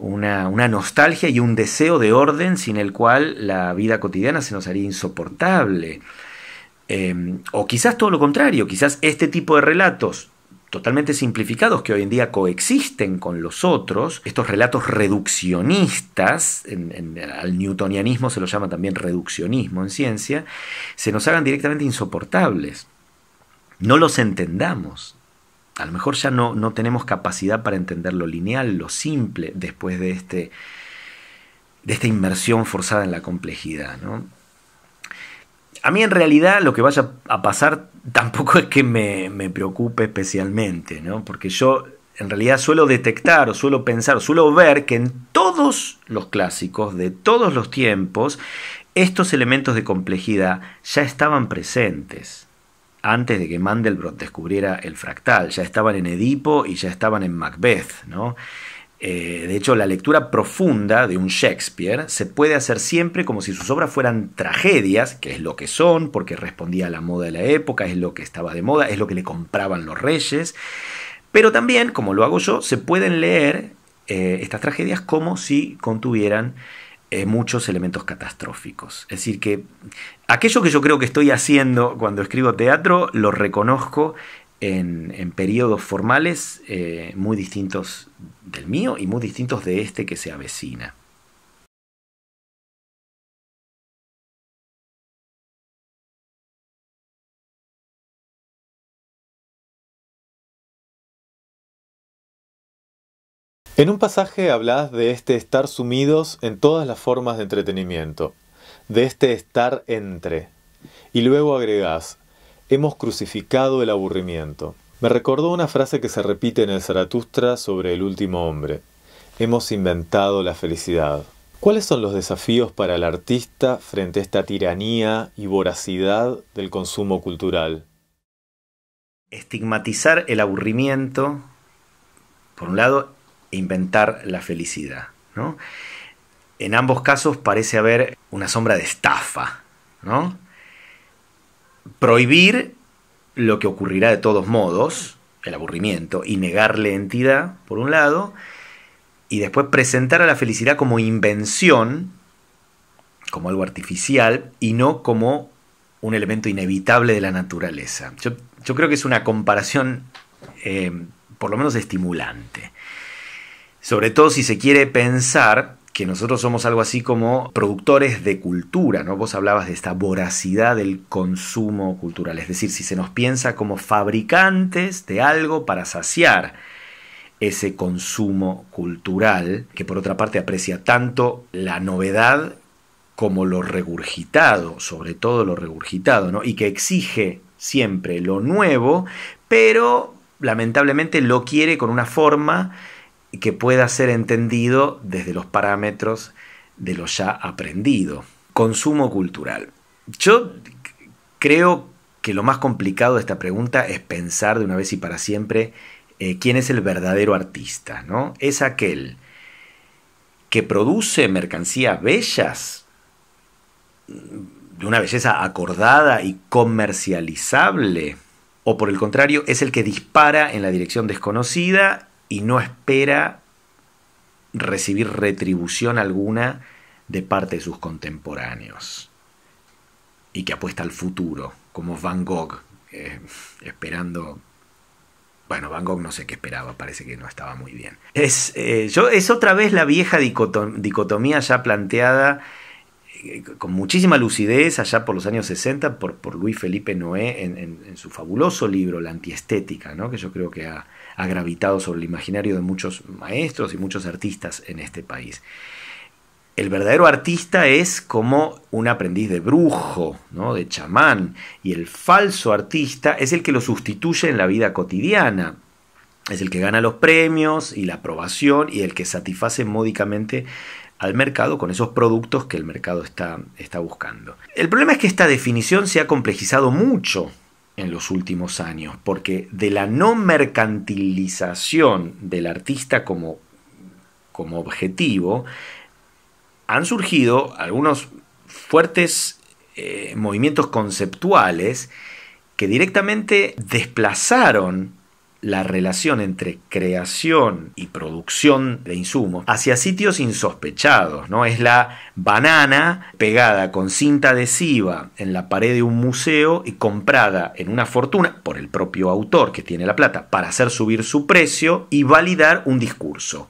B: una, nostalgia y un deseo de orden sin el cual la vida cotidiana se nos haría insoportable. Em, o quizás todo lo contrario, quizás este tipo de relatos totalmente simplificados que hoy en día coexisten con los otros, estos relatos reduccionistas, al newtonianismo se lo llama también reduccionismo en ciencia, se nos hagan directamente insoportables. No los entendamos, a lo mejor ya no, no tenemos capacidad para entender lo lineal, lo simple, después de, este, de esta inmersión forzada en la complejidad. A mí en realidad lo que vaya a pasar tampoco es que me, preocupe especialmente, ¿no? porque yo en realidad suelo detectar o suelo pensar o suelo ver que en todos los clásicos de todos los tiempos estos elementos de complejidad ya estaban presentes antes de que Mandelbrot descubriera el fractal. Ya estaban en Edipo y ya estaban en Macbeth. ¿no? Eh, de hecho, la lectura profunda de un Shakespeare se puede hacer siempre como si sus obras fueran tragedias, que es lo que son, porque respondía a la moda de la época, es lo que estaba de moda, es lo que le compraban los reyes. Pero también, como lo hago yo, se pueden leer eh, estas tragedias como si contuvieran eh, muchos elementos catastróficos. Es decir, que aquello que yo creo que estoy haciendo cuando escribo teatro, lo reconozco en, periodos formales eh, muy distintos del mío y muy distintos de este que se avecina.
A: En un pasaje hablas de este estar sumidos en todas las formas de entretenimiento, de este estar entre, y luego agregás, hemos crucificado el aburrimiento. Me recordó una frase que se repite en el Zaratustra sobre el último hombre, hemos inventado la felicidad. ¿Cuáles son los desafíos para el artista frente a esta tiranía y voracidad del consumo cultural?
B: Estigmatizar el aburrimiento, por un lado, inventar la felicidad. ¿no? En ambos casos parece haber una sombra de estafa. ¿no? Prohibir lo que ocurrirá de todos modos, el aburrimiento, y negarle entidad, por un lado, y después presentar a la felicidad como invención, como algo artificial, y no como un elemento inevitable de la naturaleza. Yo, creo que es una comparación eh, por lo menos estimulante. Sobre todo si se quiere pensar que nosotros somos algo así como productores de cultura, ¿no? Vos hablabas de esta voracidad del consumo cultural, es decir, si se nos piensa como fabricantes de algo para saciar ese consumo cultural, que por otra parte aprecia tanto la novedad como lo regurgitado, sobre todo lo regurgitado, ¿no? Y que exige siempre lo nuevo, pero lamentablemente lo quiere con una forma que pueda ser entendido desde los parámetros de lo ya aprendido. Consumo cultural. Yo creo que lo más complicado de esta pregunta es pensar de una vez y para siempre eh, quién es el verdadero artista, ¿no? Es aquel que produce mercancías bellas, de una belleza acordada y comercializable, o por el contrario, es el que dispara en la dirección desconocida y no espera recibir retribución alguna de parte de sus contemporáneos y que apuesta al futuro, como Van Gogh, eh, esperando... Bueno, Van Gogh no sé qué esperaba, parece que no estaba muy bien. Es, eh, yo, es otra vez la vieja dicotomía ya planteada eh, con muchísima lucidez allá por los años 60 por, por Luis Felipe Noé en, en, su fabuloso libro La antiestética, ¿no? que yo creo que ha, ha gravitado sobre el imaginario de muchos maestros y muchos artistas en este país. El verdadero artista es como un aprendiz de brujo, ¿no? de chamán, y el falso artista es el que lo sustituye en la vida cotidiana. es el que gana los premios y la aprobación y el que satisface módicamente al mercado con esos productos que el mercado está, está buscando. El problema es que esta definición se ha complejizado mucho en los últimos años, porque de la no mercantilización del artista como, como objetivo, han surgido algunos fuertes eh, movimientos conceptuales que directamente desplazaron la relación entre creación y producción de insumos hacia sitios insospechados, ¿no? Es la banana pegada con cinta adhesiva en la pared de un museo y comprada en una fortuna por el propio autor que tiene la plata para hacer subir su precio y validar un discurso.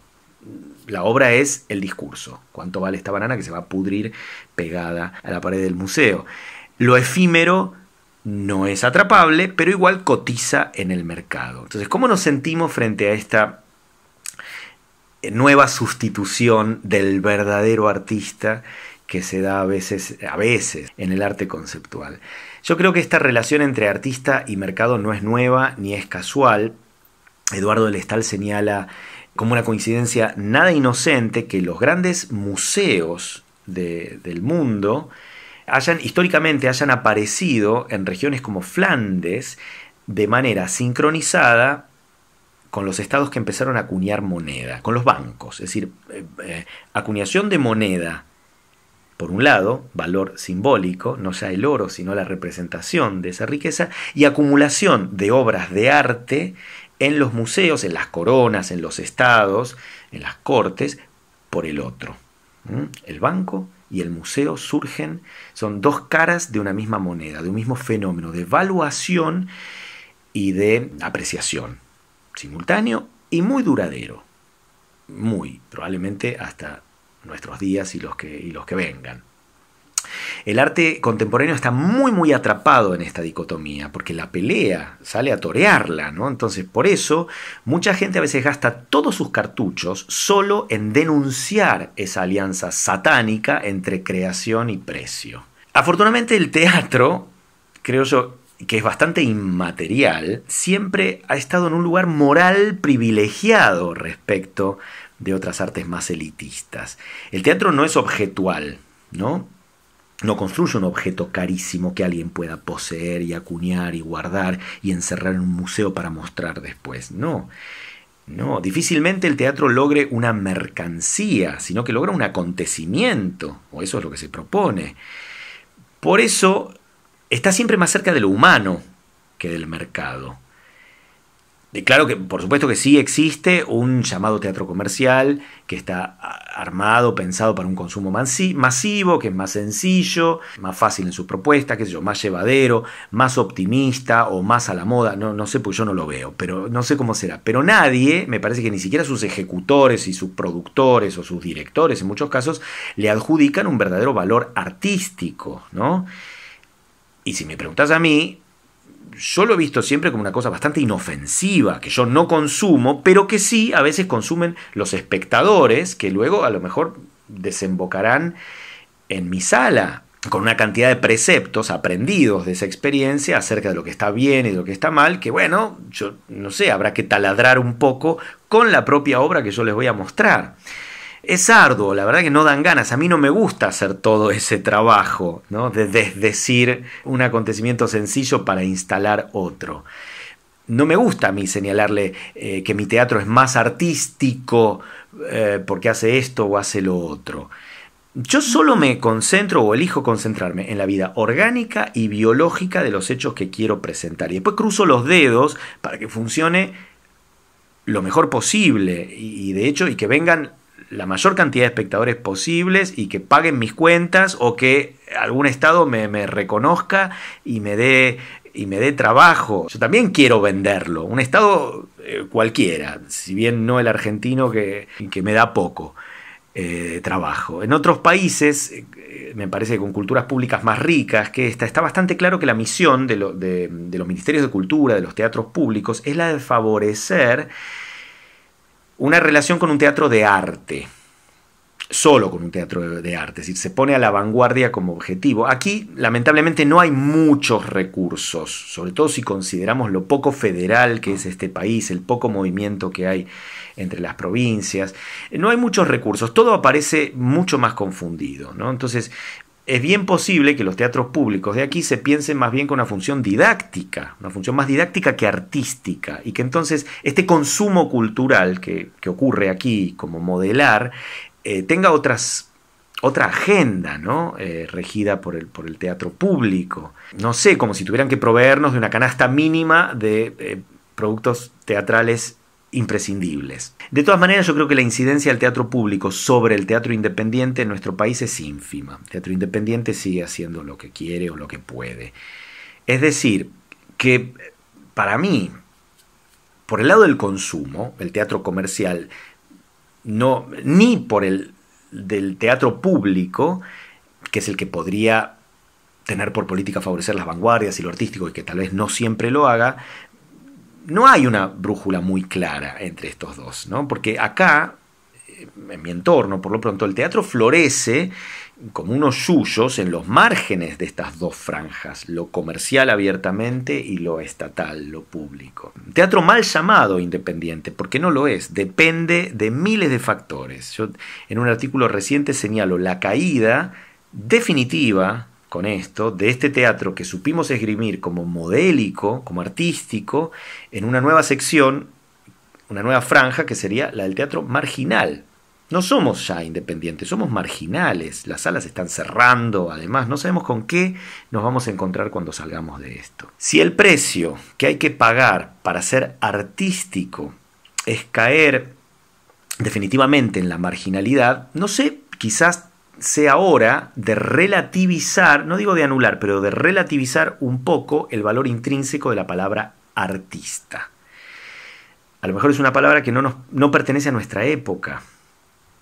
B: La obra es el discurso. ¿Cuánto vale esta banana que se va a pudrir pegada a la pared del museo? Lo efímero no es atrapable, pero igual cotiza en el mercado. Entonces, ¿cómo nos sentimos frente a esta nueva sustitución del verdadero artista que se da a veces, a veces en el arte conceptual? Yo creo que esta relación entre artista y mercado no es nueva ni es casual. Eduardo Lestal señala como una coincidencia nada inocente que los grandes museos del mundo hayan históricamente hayan aparecido en regiones como Flandes de manera sincronizada con los estados que empezaron a acuñar moneda, con los bancos, es decir, eh, eh, acuñación de moneda, por un lado, valor simbólico, no sea el oro, sino la representación de esa riqueza, y acumulación de obras de arte en los museos, en las coronas, en los estados, en las cortes, por el otro. El banco y el museo surgen, son dos caras de una misma moneda, de un mismo fenómeno de evaluación y de apreciación, simultáneo y muy duradero, muy, probablemente hasta nuestros días y los que, y los que vengan. El arte contemporáneo está muy muy atrapado en esta dicotomía, porque la pelea sale a torearla, ¿no? Entonces, por eso, mucha gente a veces gasta todos sus cartuchos solo en denunciar esa alianza satánica entre creación y precio. Afortunadamente el teatro, creo yo, que es bastante inmaterial, siempre ha estado en un lugar moral privilegiado respecto de otras artes más elitistas. El teatro no es objetual, ¿no? No construye un objeto carísimo que alguien pueda poseer y acuñar y guardar y encerrar en un museo para mostrar después. No. No, difícilmente el teatro logre una mercancía, sino que logra un acontecimiento, o eso es lo que se propone. Por eso está siempre más cerca de lo humano que del mercado claro que, por supuesto que sí existe un llamado teatro comercial que está armado, pensado para un consumo masivo, que es más sencillo, más fácil en sus propuestas, qué sé yo, más llevadero, más optimista o más a la moda. No, no sé, pues yo no lo veo, pero no sé cómo será. Pero nadie, me parece que ni siquiera sus ejecutores y sus productores o sus directores, en muchos casos, le adjudican un verdadero valor artístico, ¿no? Y si me preguntas a mí, yo lo he visto siempre como una cosa bastante inofensiva, que yo no consumo, pero que sí a veces consumen los espectadores, que luego a lo mejor desembocarán en mi sala, con una cantidad de preceptos aprendidos de esa experiencia acerca de lo que está bien y lo que está mal, que bueno, yo no sé, habrá que taladrar un poco con la propia obra que yo les voy a mostrar. Es arduo, la verdad que no dan ganas. A mí no me gusta hacer todo ese trabajo, ¿no? De desdecir un acontecimiento sencillo para instalar otro. No me gusta a mí señalarle eh, que mi teatro es más artístico eh, porque hace esto o hace lo otro. Yo solo me concentro o elijo concentrarme en la vida orgánica y biológica de los hechos que quiero presentar. Y después cruzo los dedos para que funcione lo mejor posible y de hecho y que vengan la mayor cantidad de espectadores posibles y que paguen mis cuentas o que algún estado me, reconozca y me dé y me dé trabajo. Yo también quiero venderlo. Un estado eh, cualquiera, si bien no el argentino que, que me da poco eh, trabajo. En otros países, eh, me parece que con culturas públicas más ricas que esta, está bastante claro que la misión de, de los ministerios de cultura, de los teatros públicos, es la de favorecer una relación con un teatro de arte. solo con un teatro de arte, es decir, se pone a la vanguardia como objetivo. Aquí, lamentablemente, no hay muchos recursos, sobre todo si consideramos lo poco federal que es este país, el poco movimiento que hay entre las provincias. No hay muchos recursos, todo aparece mucho más confundido. ¿no? Entonces, es bien posible que los teatros públicos de aquí se piensen más bien con una función didáctica, una función más didáctica que artística, y que entonces este consumo cultural que, ocurre aquí como modelar eh, tenga otras, otra agenda, ¿no? Eh, regida por el, por el teatro público. No sé, como si tuvieran que proveernos de una canasta mínima de eh, productos teatrales imprescindibles. De todas maneras, yo creo que la incidencia del teatro público sobre el teatro independiente en nuestro país es ínfima. El teatro independiente sigue haciendo lo que quiere o lo que puede. Es decir, que para mí, por el lado del consumo, el teatro comercial, no, ni por el del teatro público, que es el que podría tener por política favorecer las vanguardias y lo artístico y que tal vez no siempre lo haga, no hay una brújula muy clara entre estos dos, ¿no? Porque acá, eh, en mi entorno, por lo pronto, el teatro florece como unos yuyos en los márgenes de estas dos franjas, lo comercial abiertamente y lo estatal, lo público. Teatro mal llamado independiente, porque no lo es, depende de miles de factores. Yo en un artículo reciente señalo la caída definitiva con esto, de este teatro que supimos esgrimir como modélico, como artístico, en una nueva sección, una nueva franja que sería la del teatro marginal. No somos ya independientes, somos marginales. Las salas están cerrando, además, no sabemos con qué nos vamos a encontrar cuando salgamos de esto. Si el precio que hay que pagar para ser artístico es caer definitivamente en la marginalidad, no sé, quizás sea hora de relativizar, no digo de anular, pero de relativizar un poco el valor intrínseco de la palabra artista. A lo mejor es una palabra que no, no pertenece a nuestra época,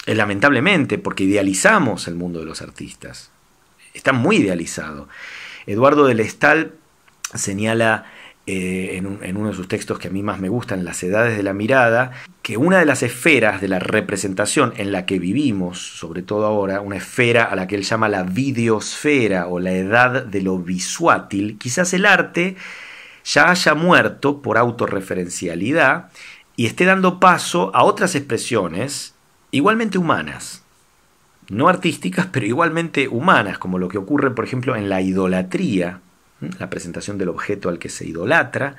B: eh, lamentablemente, porque idealizamos el mundo de los artistas. Está muy idealizado. Eduardo del Estal señala eh, en, uno de sus textos que a mí más me gustan, Las Edades de la Mirada, que una de las esferas de la representación en la que vivimos, sobre todo ahora, una esfera a la que él llama la videosfera o la edad de lo visuátil, quizás el arte ya haya muerto por autorreferencialidad y esté dando paso a otras expresiones igualmente humanas, no artísticas, pero igualmente humanas, como lo que ocurre, por ejemplo, en la idolatría, la presentación del objeto al que se idolatra,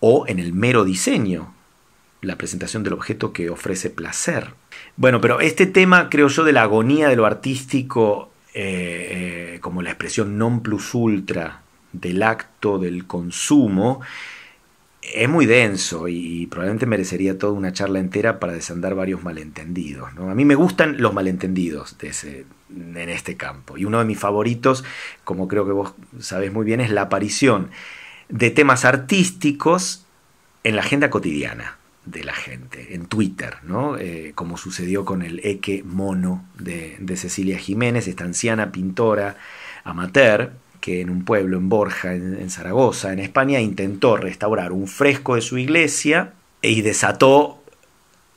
B: o en el mero diseño, la presentación del objeto que ofrece placer. Bueno, pero este tema, creo yo, de la agonía de lo artístico eh, eh, como la expresión non plus ultra del acto del consumo, es muy denso y probablemente merecería toda una charla entera para desandar varios malentendidos. A mí me gustan los malentendidos en este campo. Y uno de mis favoritos, como creo que vos sabés muy bien, es la aparición de temas artísticos en la agenda cotidiana de la gente, en Twitter, eh, como sucedió con el Eque Mono de, de Cecilia Jiménez, esta anciana pintora amateur, que en un pueblo en Borja, en, Zaragoza, en España, intentó restaurar un fresco de su iglesia y desató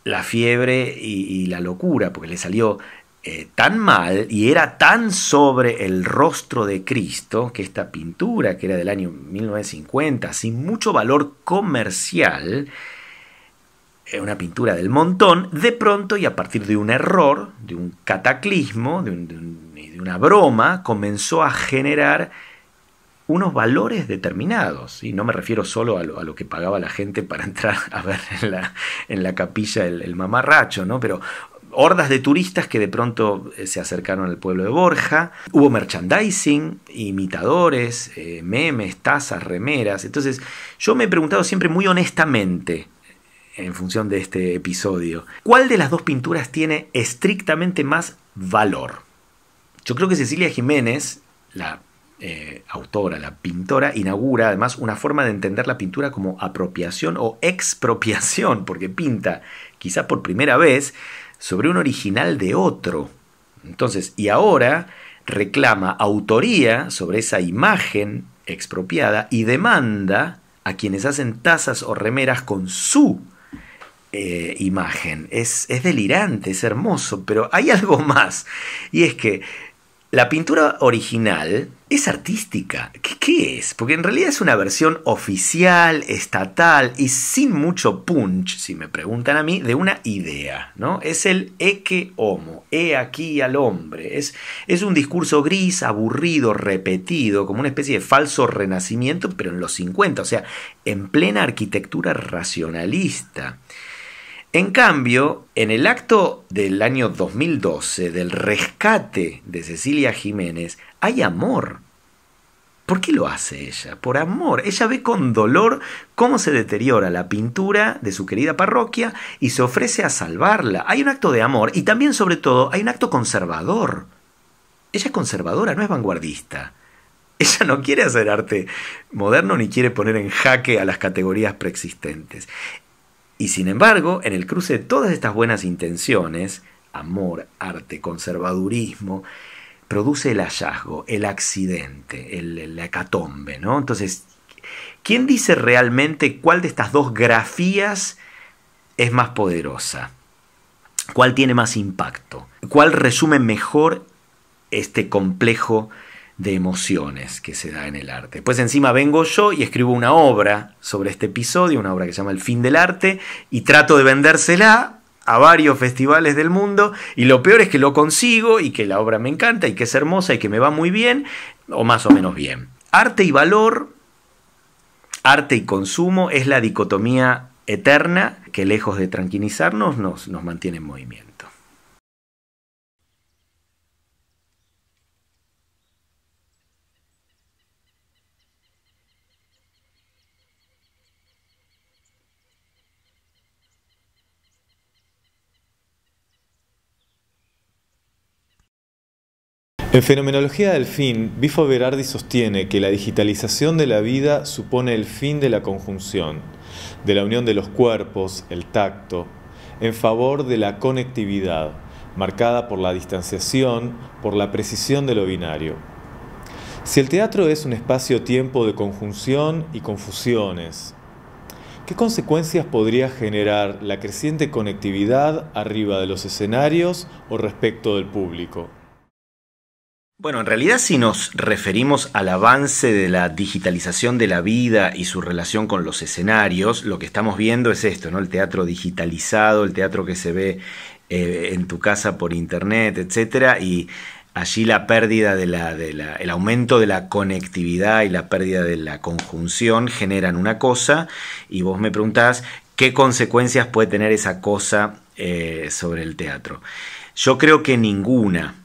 B: la fiebre y, la locura, porque le salió eh, tan mal y era tan sobre el rostro de Cristo que esta pintura, que era del año 1950, sin mucho valor comercial, una pintura del montón, de pronto y a partir de un error, de un cataclismo, de, una broma, comenzó a generar unos valores determinados. Y no me refiero solo a lo, que pagaba la gente para entrar a ver en la, capilla el, mamarracho, ¿no? pero hordas de turistas que de pronto eh, se acercaron al pueblo de Borja. Hubo merchandising, imitadores, eh, memes, tazas, remeras. Entonces yo me he preguntado siempre muy honestamente, en función de este episodio, ¿cuál de las dos pinturas tiene estrictamente más valor? Yo creo que Cecilia Jiménez, la eh, autora, la pintora, inaugura además una forma de entender la pintura como apropiación o expropiación, porque pinta, quizá por primera vez, sobre un original de otro. Entonces, y ahora reclama autoría sobre esa imagen expropiada y demanda a quienes hacen tazas o remeras con su eh, imagen. Es, es delirante, es hermoso, pero hay algo más. Y es que la pintura original es artística. ¿Qué, es? Porque en realidad es una versión oficial, estatal y sin mucho punch, si me preguntan a mí, de una idea. ¿no? Es el eke homo, he aquí al hombre. Es, es un discurso gris, aburrido, repetido, como una especie de falso renacimiento, pero en los 50, o sea, en plena arquitectura racionalista. En cambio, en el acto del año 2012 del rescate de Cecilia Jiménez, hay amor. ¿Por qué lo hace ella? Por amor. Ella ve con dolor cómo se deteriora la pintura de su querida parroquia y se ofrece a salvarla. Hay un acto de amor y también, sobre todo, hay un acto conservador. Ella es conservadora, no es vanguardista. Ella no quiere hacer arte moderno ni quiere poner en jaque a las categorías preexistentes. Y sin embargo, en el cruce de todas estas buenas intenciones, amor, arte, conservadurismo, produce el hallazgo, el accidente, el, hecatombe, ¿no? Entonces, ¿quién dice realmente cuál de estas dos grafías es más poderosa? ¿Cuál tiene más impacto? ¿Cuál resume mejor este complejo de emociones que se da en el arte. Pues encima vengo yo y escribo una obra sobre este episodio, una obra que se llama El fin del arte, y trato de vendérsela a varios festivales del mundo, y lo peor es que lo consigo y que la obra me encanta y que es hermosa y que me va muy bien, o más o menos bien. Arte y valor, arte y consumo es la dicotomía eterna que lejos de tranquilizarnos nos, nos mantiene en movimiento.
A: En Fenomenología del Fin, Bifo Berardi sostiene que la digitalización de la vida supone el fin de la conjunción, de la unión de los cuerpos, el tacto, en favor de la conectividad, marcada por la distanciación, por la precisión de lo binario. Si el teatro es un espacio-tiempo de conjunción y confusiones, ¿qué consecuencias podría generar la creciente conectividad arriba de los escenarios o respecto del público?
B: Bueno, en realidad si nos referimos al avance de la digitalización de la vida y su relación con los escenarios, lo que estamos viendo es esto, ¿no? El teatro digitalizado, el teatro que se ve eh, en tu casa por internet, etcétera, y allí la pérdida de la, el aumento de la conectividad y la pérdida de la conjunción generan una cosa, y vos me preguntás qué consecuencias puede tener esa cosa eh, sobre el teatro. Yo creo que ninguna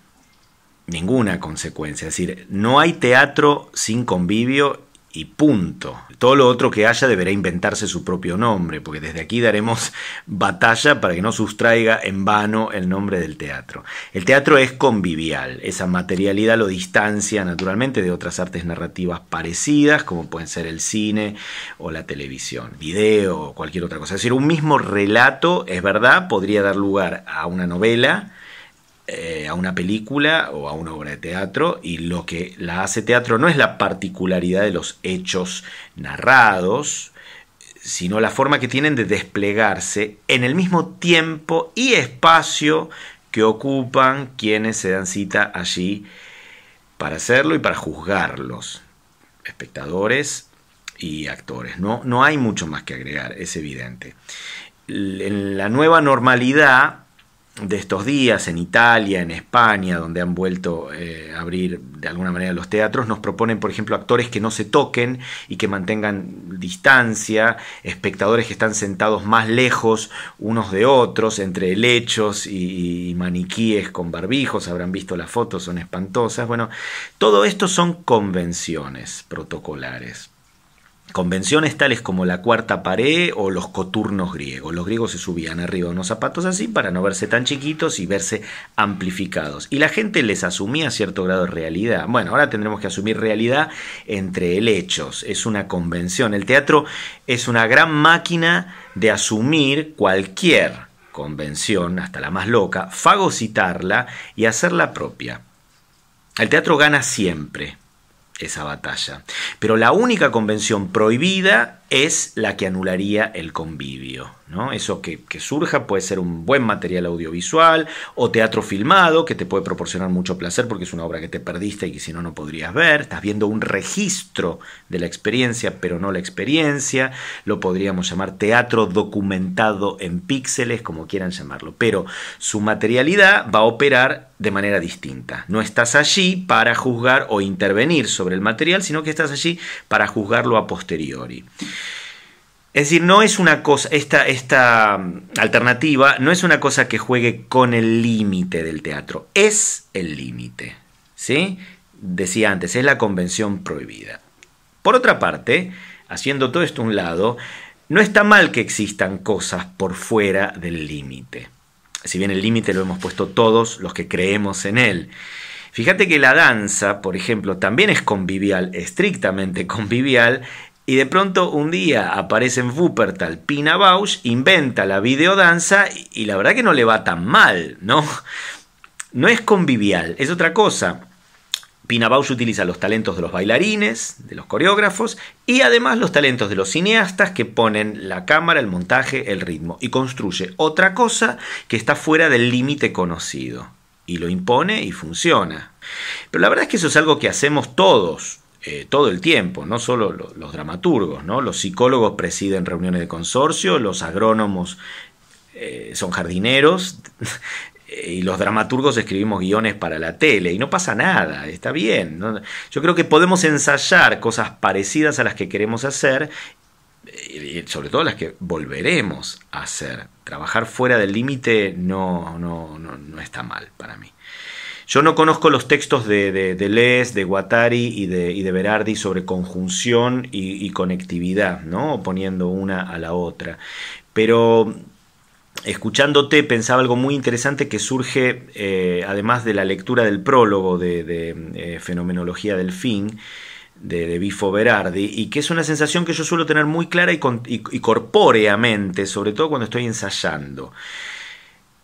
B: ninguna consecuencia. Es decir, no hay teatro sin convivio y punto. Todo lo otro que haya deberá inventarse su propio nombre, porque desde aquí daremos batalla para que no sustraiga en vano el nombre del teatro. El teatro es convivial, esa materialidad lo distancia naturalmente de otras artes narrativas parecidas, como pueden ser el cine o la televisión, video o cualquier otra cosa. Es decir, un mismo relato, es verdad, podría dar lugar a una novela, eh, a una película o a una obra de teatro y lo que la hace teatro no es la particularidad de los hechos narrados, sino la forma que tienen de desplegarse en el mismo tiempo y espacio que ocupan quienes se dan cita allí para hacerlo y para juzgarlos, espectadores y actores. No, no hay mucho más que agregar, es evidente. En la nueva normalidad, de estos días en Italia, en España, donde han vuelto eh, a abrir de alguna manera los teatros, nos proponen, por ejemplo, actores que no se toquen y que mantengan distancia, espectadores que están sentados más lejos unos de otros, entre helechos y, y maniquíes con barbijos, habrán visto las fotos, son espantosas. Bueno, todo esto son convenciones protocolares. Convenciones tales como la cuarta pared o los coturnos griegos. Los griegos se subían arriba de unos zapatos así para no verse tan chiquitos y verse amplificados. Y la gente les asumía cierto grado de realidad. Bueno, ahora tendremos que asumir realidad entre helechos. Es una convención. El teatro es una gran máquina de asumir cualquier convención, hasta la más loca, fagocitarla y hacerla propia. El teatro gana siempre esa batalla. Pero la única convención prohibida es la que anularía el convivio. ¿no? Eso que, surja puede ser un buen material audiovisual o teatro filmado que te puede proporcionar mucho placer porque es una obra que te perdiste y que si no no podrías ver. Estás viendo un registro de la experiencia pero no la experiencia. Lo podríamos llamar teatro documentado en píxeles, como quieran llamarlo. Pero su materialidad va a operar de manera distinta. No estás allí para juzgar o intervenir sobre el material, sino que estás allí para juzgarlo a posteriori. Es decir, no es una cosa, esta, esta mm, alternativa no es una cosa que juegue con el límite del teatro, es el límite. ¿Sí? Decía antes, es la convención prohibida. Por otra parte, haciendo todo esto a un lado, no está mal que existan cosas por fuera del límite. Si bien el límite lo hemos puesto todos los que creemos en él. Fíjate que la danza, por ejemplo, también es convivial, estrictamente convivial, y de pronto un día aparece en Wuppertal Pina Bausch, inventa la videodanza y, la verdad que no le va tan mal, ¿no? No es convivial, es otra cosa. Pina Bausch utiliza los talentos de los bailarines, de los coreógrafos y además los talentos de los cineastas que ponen la cámara, el montaje, el ritmo y construye otra cosa que está fuera del límite conocido y lo impone y funciona. Pero la verdad es que eso es algo que hacemos todos. Eh, todo el tiempo, no solo los dramaturgos, ¿no? los psicólogos presiden reuniones de consorcio, los agrónomos eh, son jardineros y los dramaturgos escribimos guiones para la tele y no pasa nada, está bien. Yo creo que podemos ensayar cosas parecidas a las que queremos hacer sobre todo las que volveremos a hacer. Trabajar fuera del límite no, no, no, no está mal para mí. Yo no conozco los textos de, de, de Les, de Guattari y de, y de Berardi sobre conjunción y, conectividad, ¿no? Poniendo una a la otra. Pero escuchándote pensaba algo muy interesante que surge, eh, además de la lectura del prólogo de, eh, Fenomenología del Fin, de, Bifo Berardi, y que es una sensación que yo suelo tener muy clara y, y corpóreamente, sobre todo cuando estoy ensayando.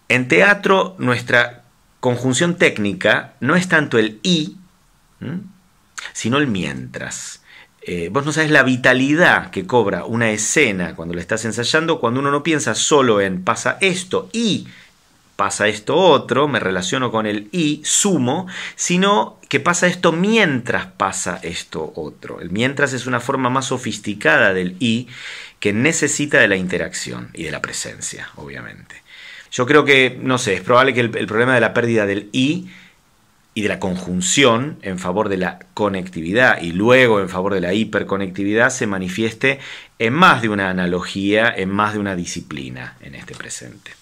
B: En teatro, nuestra conjunción técnica no es tanto el y, sino el mientras. Eh, vos no sabes la vitalidad que cobra una escena cuando la estás ensayando, cuando uno no piensa solo en pasa esto y pasa esto otro, me relaciono con el y, sumo, sino que pasa esto mientras pasa esto otro. El mientras es una forma más sofisticada del y que necesita de la interacción y de la presencia, obviamente. Yo creo que, no sé, es probable que el, problema de la pérdida del I y de la conjunción en favor de la conectividad y luego en favor de la hiperconectividad se manifieste en más de una analogía, en más de una disciplina en este presente.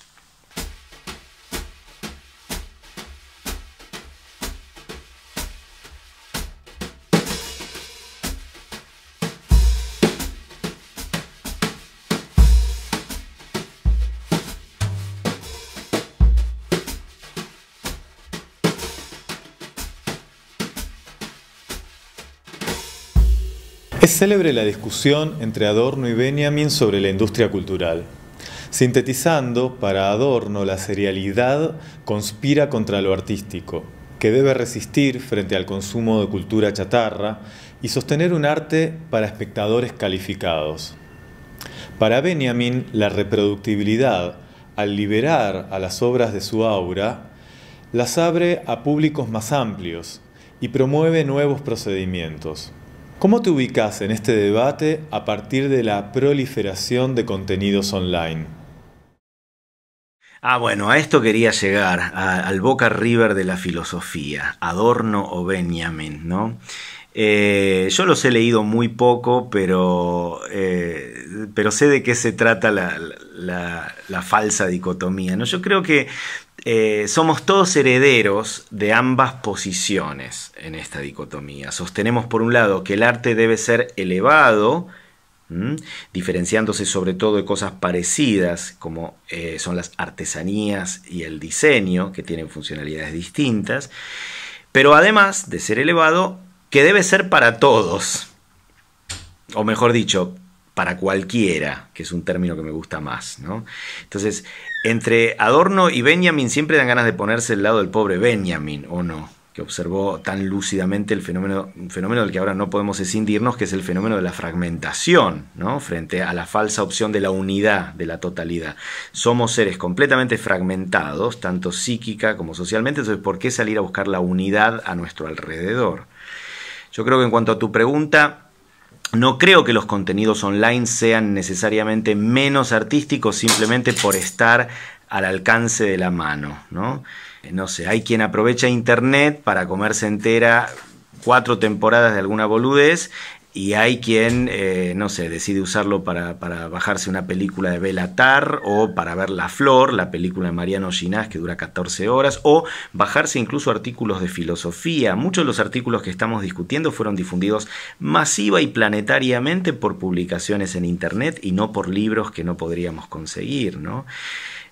A: Célebre la discusión entre Adorno y Benjamin sobre la industria cultural. Sintetizando, para Adorno la serialidad conspira contra lo artístico, que debe resistir frente al consumo de cultura chatarra y sostener un arte para espectadores calificados. Para Benjamin, la reproductibilidad, al liberar a las obras de su aura, las abre a públicos más amplios y promueve nuevos procedimientos. ¿Cómo te ubicas en este debate a partir de la proliferación de contenidos online?
B: Ah, bueno, a esto quería llegar, al Boca River de la filosofía, Adorno o Benjamin, ¿no? Eh, yo los he leído muy poco, pero, eh, pero sé de qué se trata la, la, falsa dicotomía. ¿no? Yo creo que eh, somos todos herederos de ambas posiciones en esta dicotomía. Sostenemos por un lado que el arte debe ser elevado, diferenciándose sobre todo de cosas parecidas como eh, son las artesanías y el diseño, que tienen funcionalidades distintas, pero además de ser elevado, que debe ser para todos, o mejor dicho, para cualquiera, que es un término que me gusta más. ¿no? Entonces, entre Adorno y Benjamin siempre dan ganas de ponerse al lado del pobre Benjamin, ¿o no? que observó tan lúcidamente el fenómeno, fenómeno del que ahora no podemos escindirnos, que es el fenómeno de la fragmentación, ¿no? frente a la falsa opción de la unidad, de la totalidad. Somos seres completamente fragmentados, tanto psíquica como socialmente, entonces ¿por qué salir a buscar la unidad a nuestro alrededor? Yo creo que en cuanto a tu pregunta, no creo que los contenidos online sean necesariamente menos artísticos simplemente por estar al alcance de la mano, ¿no? No sé, hay quien aprovecha internet para comerse entera cuatro temporadas de alguna boludez y hay quien, eh, no sé, decide usarlo para, bajarse una película de Belatar o para ver La Flor, la película de Mariano Ginás que dura 14 horas, o bajarse incluso artículos de filosofía. Muchos de los artículos que estamos discutiendo fueron difundidos masiva y planetariamente por publicaciones en Internet y no por libros que no podríamos conseguir, ¿no?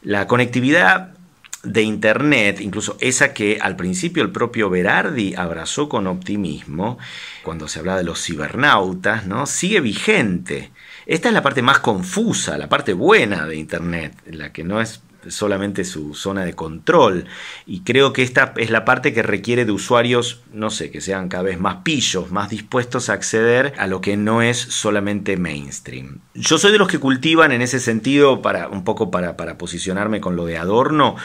B: La conectividad de Internet, incluso esa que al principio el propio Berardi abrazó con optimismo, cuando se habla de los cibernautas, ¿no? sigue vigente. Esta es la parte más confusa, la parte buena de Internet, la que no es solamente su zona de control. Y creo que esta es la parte que requiere de usuarios, no sé, que sean cada vez más pillos, más dispuestos a acceder a lo que no es solamente mainstream. Yo soy de los que cultivan en ese sentido, para, un poco para, para posicionarme con lo de Adorno,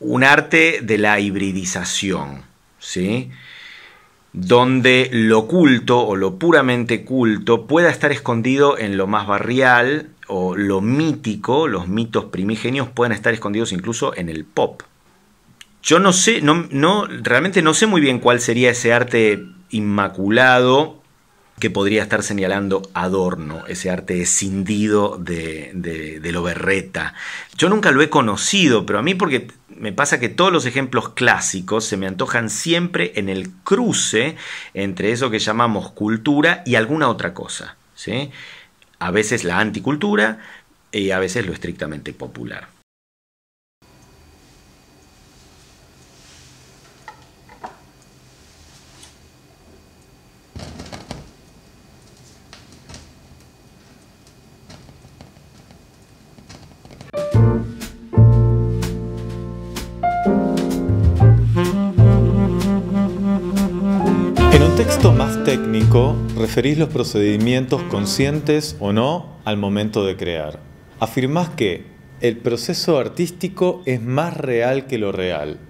B: un arte de la hibridización, ¿sí? donde lo culto o lo puramente culto pueda estar escondido en lo más barrial o lo mítico, los mitos primigenios pueden estar escondidos incluso en el pop. Yo no sé, no, no, realmente no sé muy bien cuál sería ese arte inmaculado que podría estar señalando Adorno, ese arte escindido de, de, de, lo berreta. Yo nunca lo he conocido, pero a mí porque me pasa que todos los ejemplos clásicos se me antojan siempre en el cruce entre eso que llamamos cultura y alguna otra cosa. ¿sí? A veces la anticultura y a veces lo estrictamente popular.
A: Texto más técnico, referís los procedimientos conscientes o no al momento de crear. Afirmás que el proceso artístico es más real que lo real.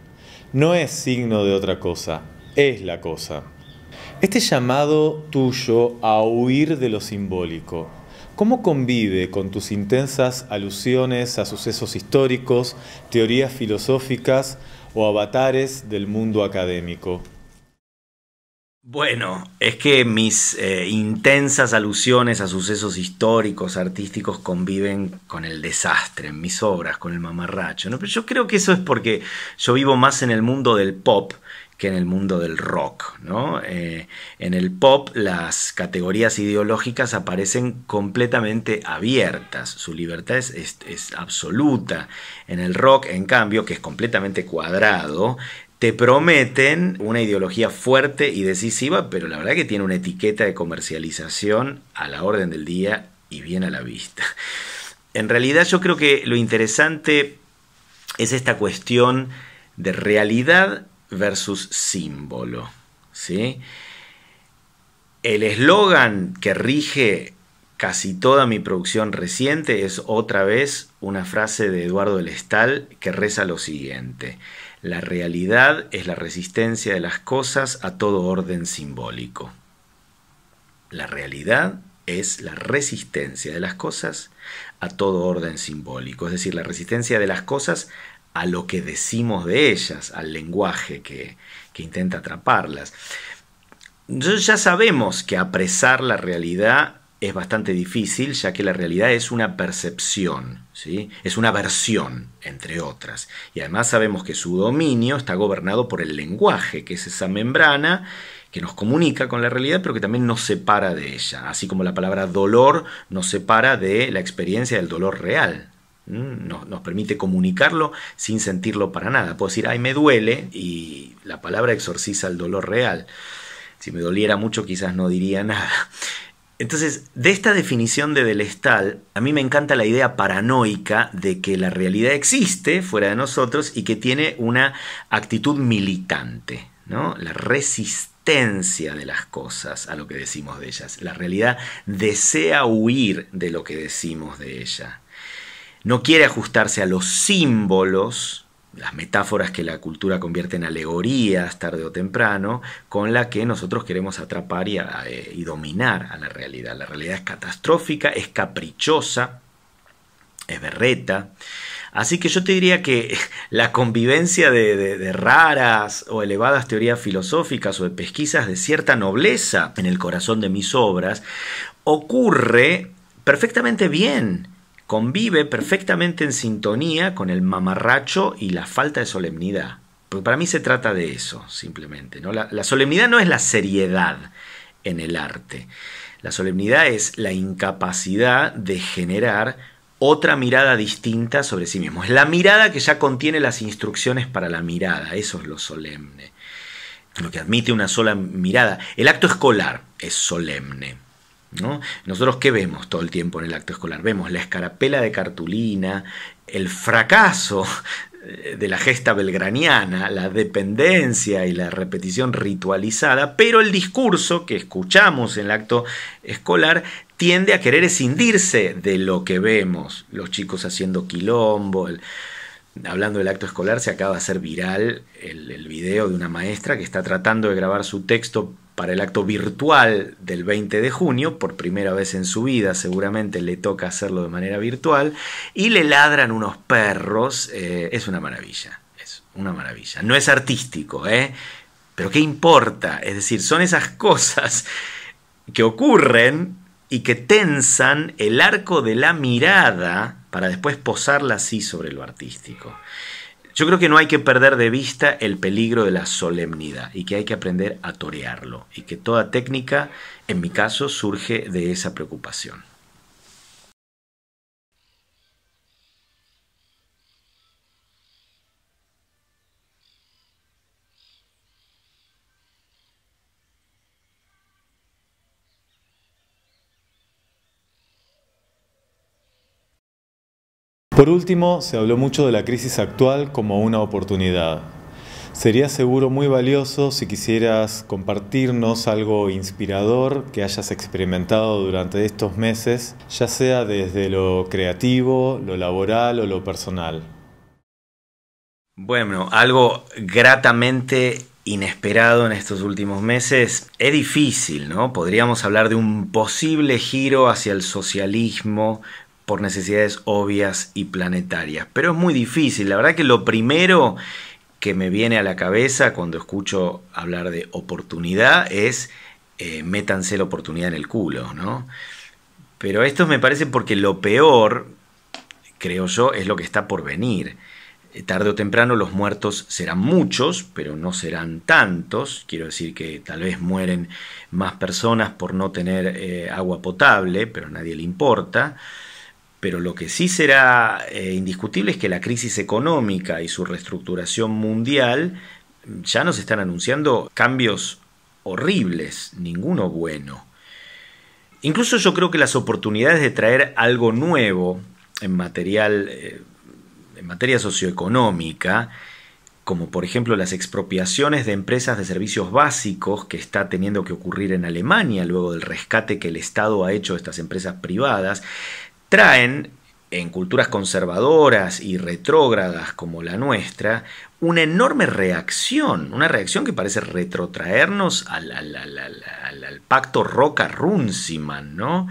A: No es signo de otra cosa, es la cosa. Este llamado tuyo a huir de lo simbólico, ¿cómo convive con tus intensas alusiones a sucesos históricos, teorías filosóficas o avatares del mundo académico?
B: Bueno, es que mis eh, intensas alusiones a sucesos históricos, artísticos, conviven con el desastre en mis obras, con el mamarracho. ¿no? Pero yo creo que eso es porque yo vivo más en el mundo del pop que en el mundo del rock. ¿no? Eh, en el pop las categorías ideológicas aparecen completamente abiertas, su libertad es, es absoluta. En el rock, en cambio, que es completamente cuadrado, te prometen una ideología fuerte y decisiva, pero la verdad que tiene una etiqueta de comercialización a la orden del día y bien a la vista. En realidad yo creo que lo interesante es esta cuestión de realidad versus símbolo. ¿sí? El eslogan que rige casi toda mi producción reciente es otra vez una frase de Eduardo del Estal que reza lo siguiente. La realidad es la resistencia de las cosas a todo orden simbólico. La realidad es la resistencia de las cosas a todo orden simbólico, es decir, la resistencia de las cosas a lo que decimos de ellas, al lenguaje que, que intenta atraparlas. Entonces ya sabemos que apresar la realidad es bastante difícil, ya que la realidad es una percepción, ¿sí? es una versión, entre otras. Y además sabemos que su dominio está gobernado por el lenguaje, que es esa membrana que nos comunica con la realidad, pero que también nos separa de ella, así como la palabra dolor nos separa de la experiencia del dolor real. Nos, nos, permite comunicarlo sin sentirlo para nada. Puedo decir, ay, me duele, y la palabra exorciza el dolor real. Si me doliera mucho, quizás no diría nada. Entonces, de esta definición de Delestal, a mí me encanta la idea paranoica de que la realidad existe fuera de nosotros y que tiene una actitud militante. ¿no? La resistencia de las cosas a lo que decimos de ellas. La realidad desea huir de lo que decimos de ella. No quiere ajustarse a los símbolos, las metáforas que la cultura convierte en alegorías tarde o temprano, con la que nosotros queremos atrapar y, eh, y dominar a la realidad. La realidad es catastrófica, es caprichosa, es berreta. Así que yo te diría que la convivencia de, raras o elevadas teorías filosóficas o de pesquisas de cierta nobleza en el corazón de mis obras ocurre perfectamente bien, convive perfectamente en sintonía con el mamarracho y la falta de solemnidad. Porque para mí se trata de eso, simplemente. ¿no? la solemnidad no es la seriedad en el arte. La solemnidad es la incapacidad de generar otra mirada distinta sobre sí mismo. Es la mirada que ya contiene las instrucciones para la mirada, eso es lo solemne, lo que admite una sola mirada. El acto escolar es solemne. ¿No? Nosotros qué vemos todo el tiempo en el acto escolar? Vemos la escarapela de cartulina, el fracaso de la gesta belgraniana, la dependencia y la repetición ritualizada, pero el discurso que escuchamos en el acto escolar tiende a querer escindirse de lo que vemos, los chicos haciendo quilombo, hablando del acto escolar, se acaba de hacer viral el, el, video de una maestra que está tratando de grabar su texto para el acto virtual del 20 de junio, por primera vez en su vida seguramente le toca hacerlo de manera virtual, y le ladran unos perros, eh, es una maravilla, es una maravilla. No es artístico, ¿eh? Pero ¿qué importa? Es decir, son esas cosas que ocurren y que tensan el arco de la mirada para después posarla así sobre lo artístico. Yo creo que no hay que perder de vista el peligro de la solemnidad y que hay que aprender a torearlo y que toda técnica, en mi caso, surge de esa preocupación.
A: Por último, se habló mucho de la crisis actual como una oportunidad. Sería seguro muy valioso si quisieras compartirnos algo inspirador que hayas experimentado durante estos meses, ya sea desde lo creativo, lo laboral o lo personal.
B: Bueno, algo gratamente inesperado en estos últimos meses. Es difícil, ¿no? Podríamos hablar de un posible giro hacia el socialismo por necesidades obvias y planetarias. Pero es muy difícil. La verdad que lo primero que me viene a la cabeza cuando escucho hablar de oportunidad es eh, métanse la oportunidad en el culo, ¿no? Pero esto me parece porque lo peor, creo yo, es lo que está por venir. Eh, tarde o temprano los muertos serán muchos, pero no serán tantos. Quiero decir que tal vez mueren más personas por no tener eh, agua potable, pero a nadie le importa. Pero lo que sí será eh, indiscutible es que la crisis económica y su reestructuración mundial ya nos están anunciando cambios horribles, ninguno bueno. Incluso yo creo que las oportunidades de traer algo nuevo en material, eh, en materia socioeconómica, como por ejemplo las expropiaciones de empresas de servicios básicos que está teniendo que ocurrir en Alemania luego del rescate que el Estado ha hecho a estas empresas privadas, traen en culturas conservadoras y retrógradas como la nuestra, una enorme reacción, una reacción que parece retrotraernos al, pacto Roca-Runciman, ¿no?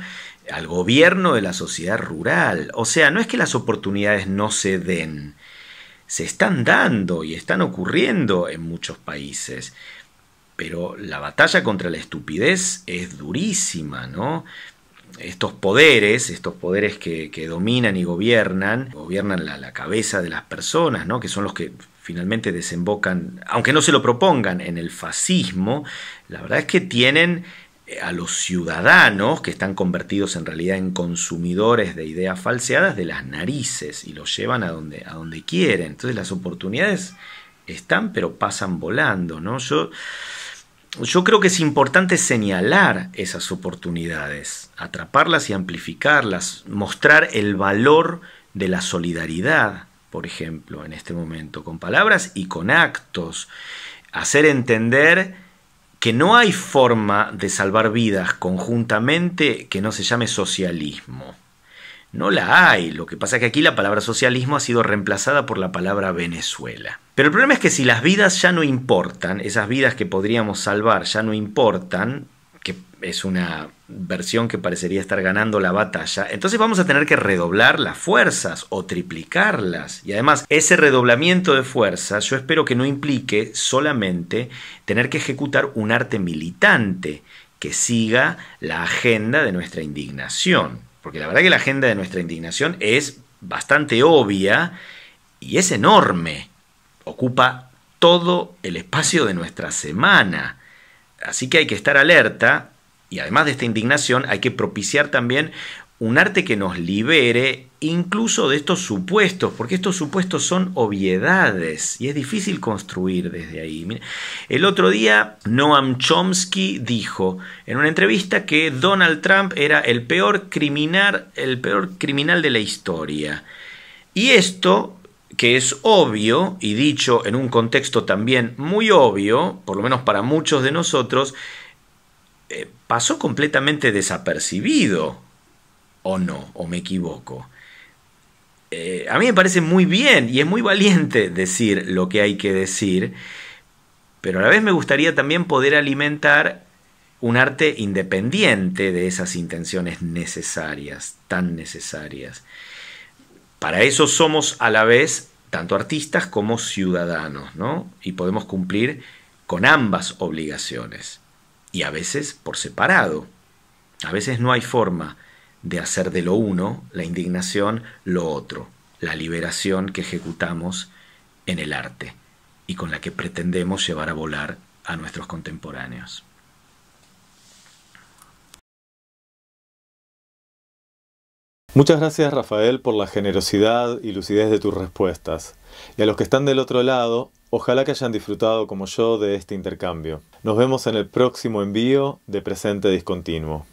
B: al gobierno de la sociedad rural. O sea, no es que las oportunidades no se den, se están dando y están ocurriendo en muchos países. Pero la batalla contra la estupidez es durísima, ¿no? Estos poderes, estos poderes que, dominan y gobiernan, gobiernan la, cabeza de las personas, ¿no? que son los que finalmente desembocan, aunque no se lo propongan, en el fascismo, la verdad es que tienen eh, a los ciudadanos que están convertidos en realidad en consumidores de ideas falseadas de las narices y los llevan a donde, a donde quieren. Entonces las oportunidades están pero pasan volando, ¿no? Yo yo creo que es importante señalar esas oportunidades, atraparlas y amplificarlas, mostrar el valor de la solidaridad, por ejemplo, en este momento, con palabras y con actos, hacer entender que no hay forma de salvar vidas conjuntamente que no se llame socialismo. No la hay. Lo que pasa es que aquí la palabra socialismo ha sido reemplazada por la palabra Venezuela. Pero el problema es que si las vidas ya no importan, esas vidas que podríamos salvar ya no importan, que es una versión que parecería estar ganando la batalla, entonces vamos a tener que redoblar las fuerzas o triplicarlas. Y además, ese redoblamiento de fuerzas yo espero que no implique solamente tener que ejecutar un arte militante que siga la agenda de nuestra indignación. Porque la verdad que la agenda de nuestra indignación es bastante obvia y es enorme. Ocupa todo el espacio de nuestra semana. Así que hay que estar alerta y además de esta indignación hay que propiciar también un arte que nos libere incluso de estos supuestos, porque estos supuestos son obviedades y es difícil construir desde ahí. El otro día Noam Chomsky dijo en una entrevista que Donald Trump era el peor criminal, el peor criminal de la historia. Y esto que es obvio y dicho en un contexto también muy obvio, por lo menos para muchos de nosotros, eh, pasó completamente desapercibido. ¿O no? ¿O me equivoco? Eh, a mí me parece muy bien y es muy valiente decir lo que hay que decir, pero a la vez me gustaría también poder alimentar un arte independiente de esas intenciones necesarias, tan necesarias. Para eso somos a la vez tanto artistas como ciudadanos, ¿no? Y podemos cumplir con ambas obligaciones y a veces por separado. A veces no hay forma de hacer de lo uno, la indignación, lo otro, la liberación que ejecutamos en el arte y con la que pretendemos llevar a volar a nuestros contemporáneos.
A: Muchas gracias Rafael por la generosidad y lucidez de tus respuestas. Y a los que están del otro lado, Ojalá que hayan disfrutado como yo de este intercambio. Nos vemos en el próximo envío de Presente Discontinuo.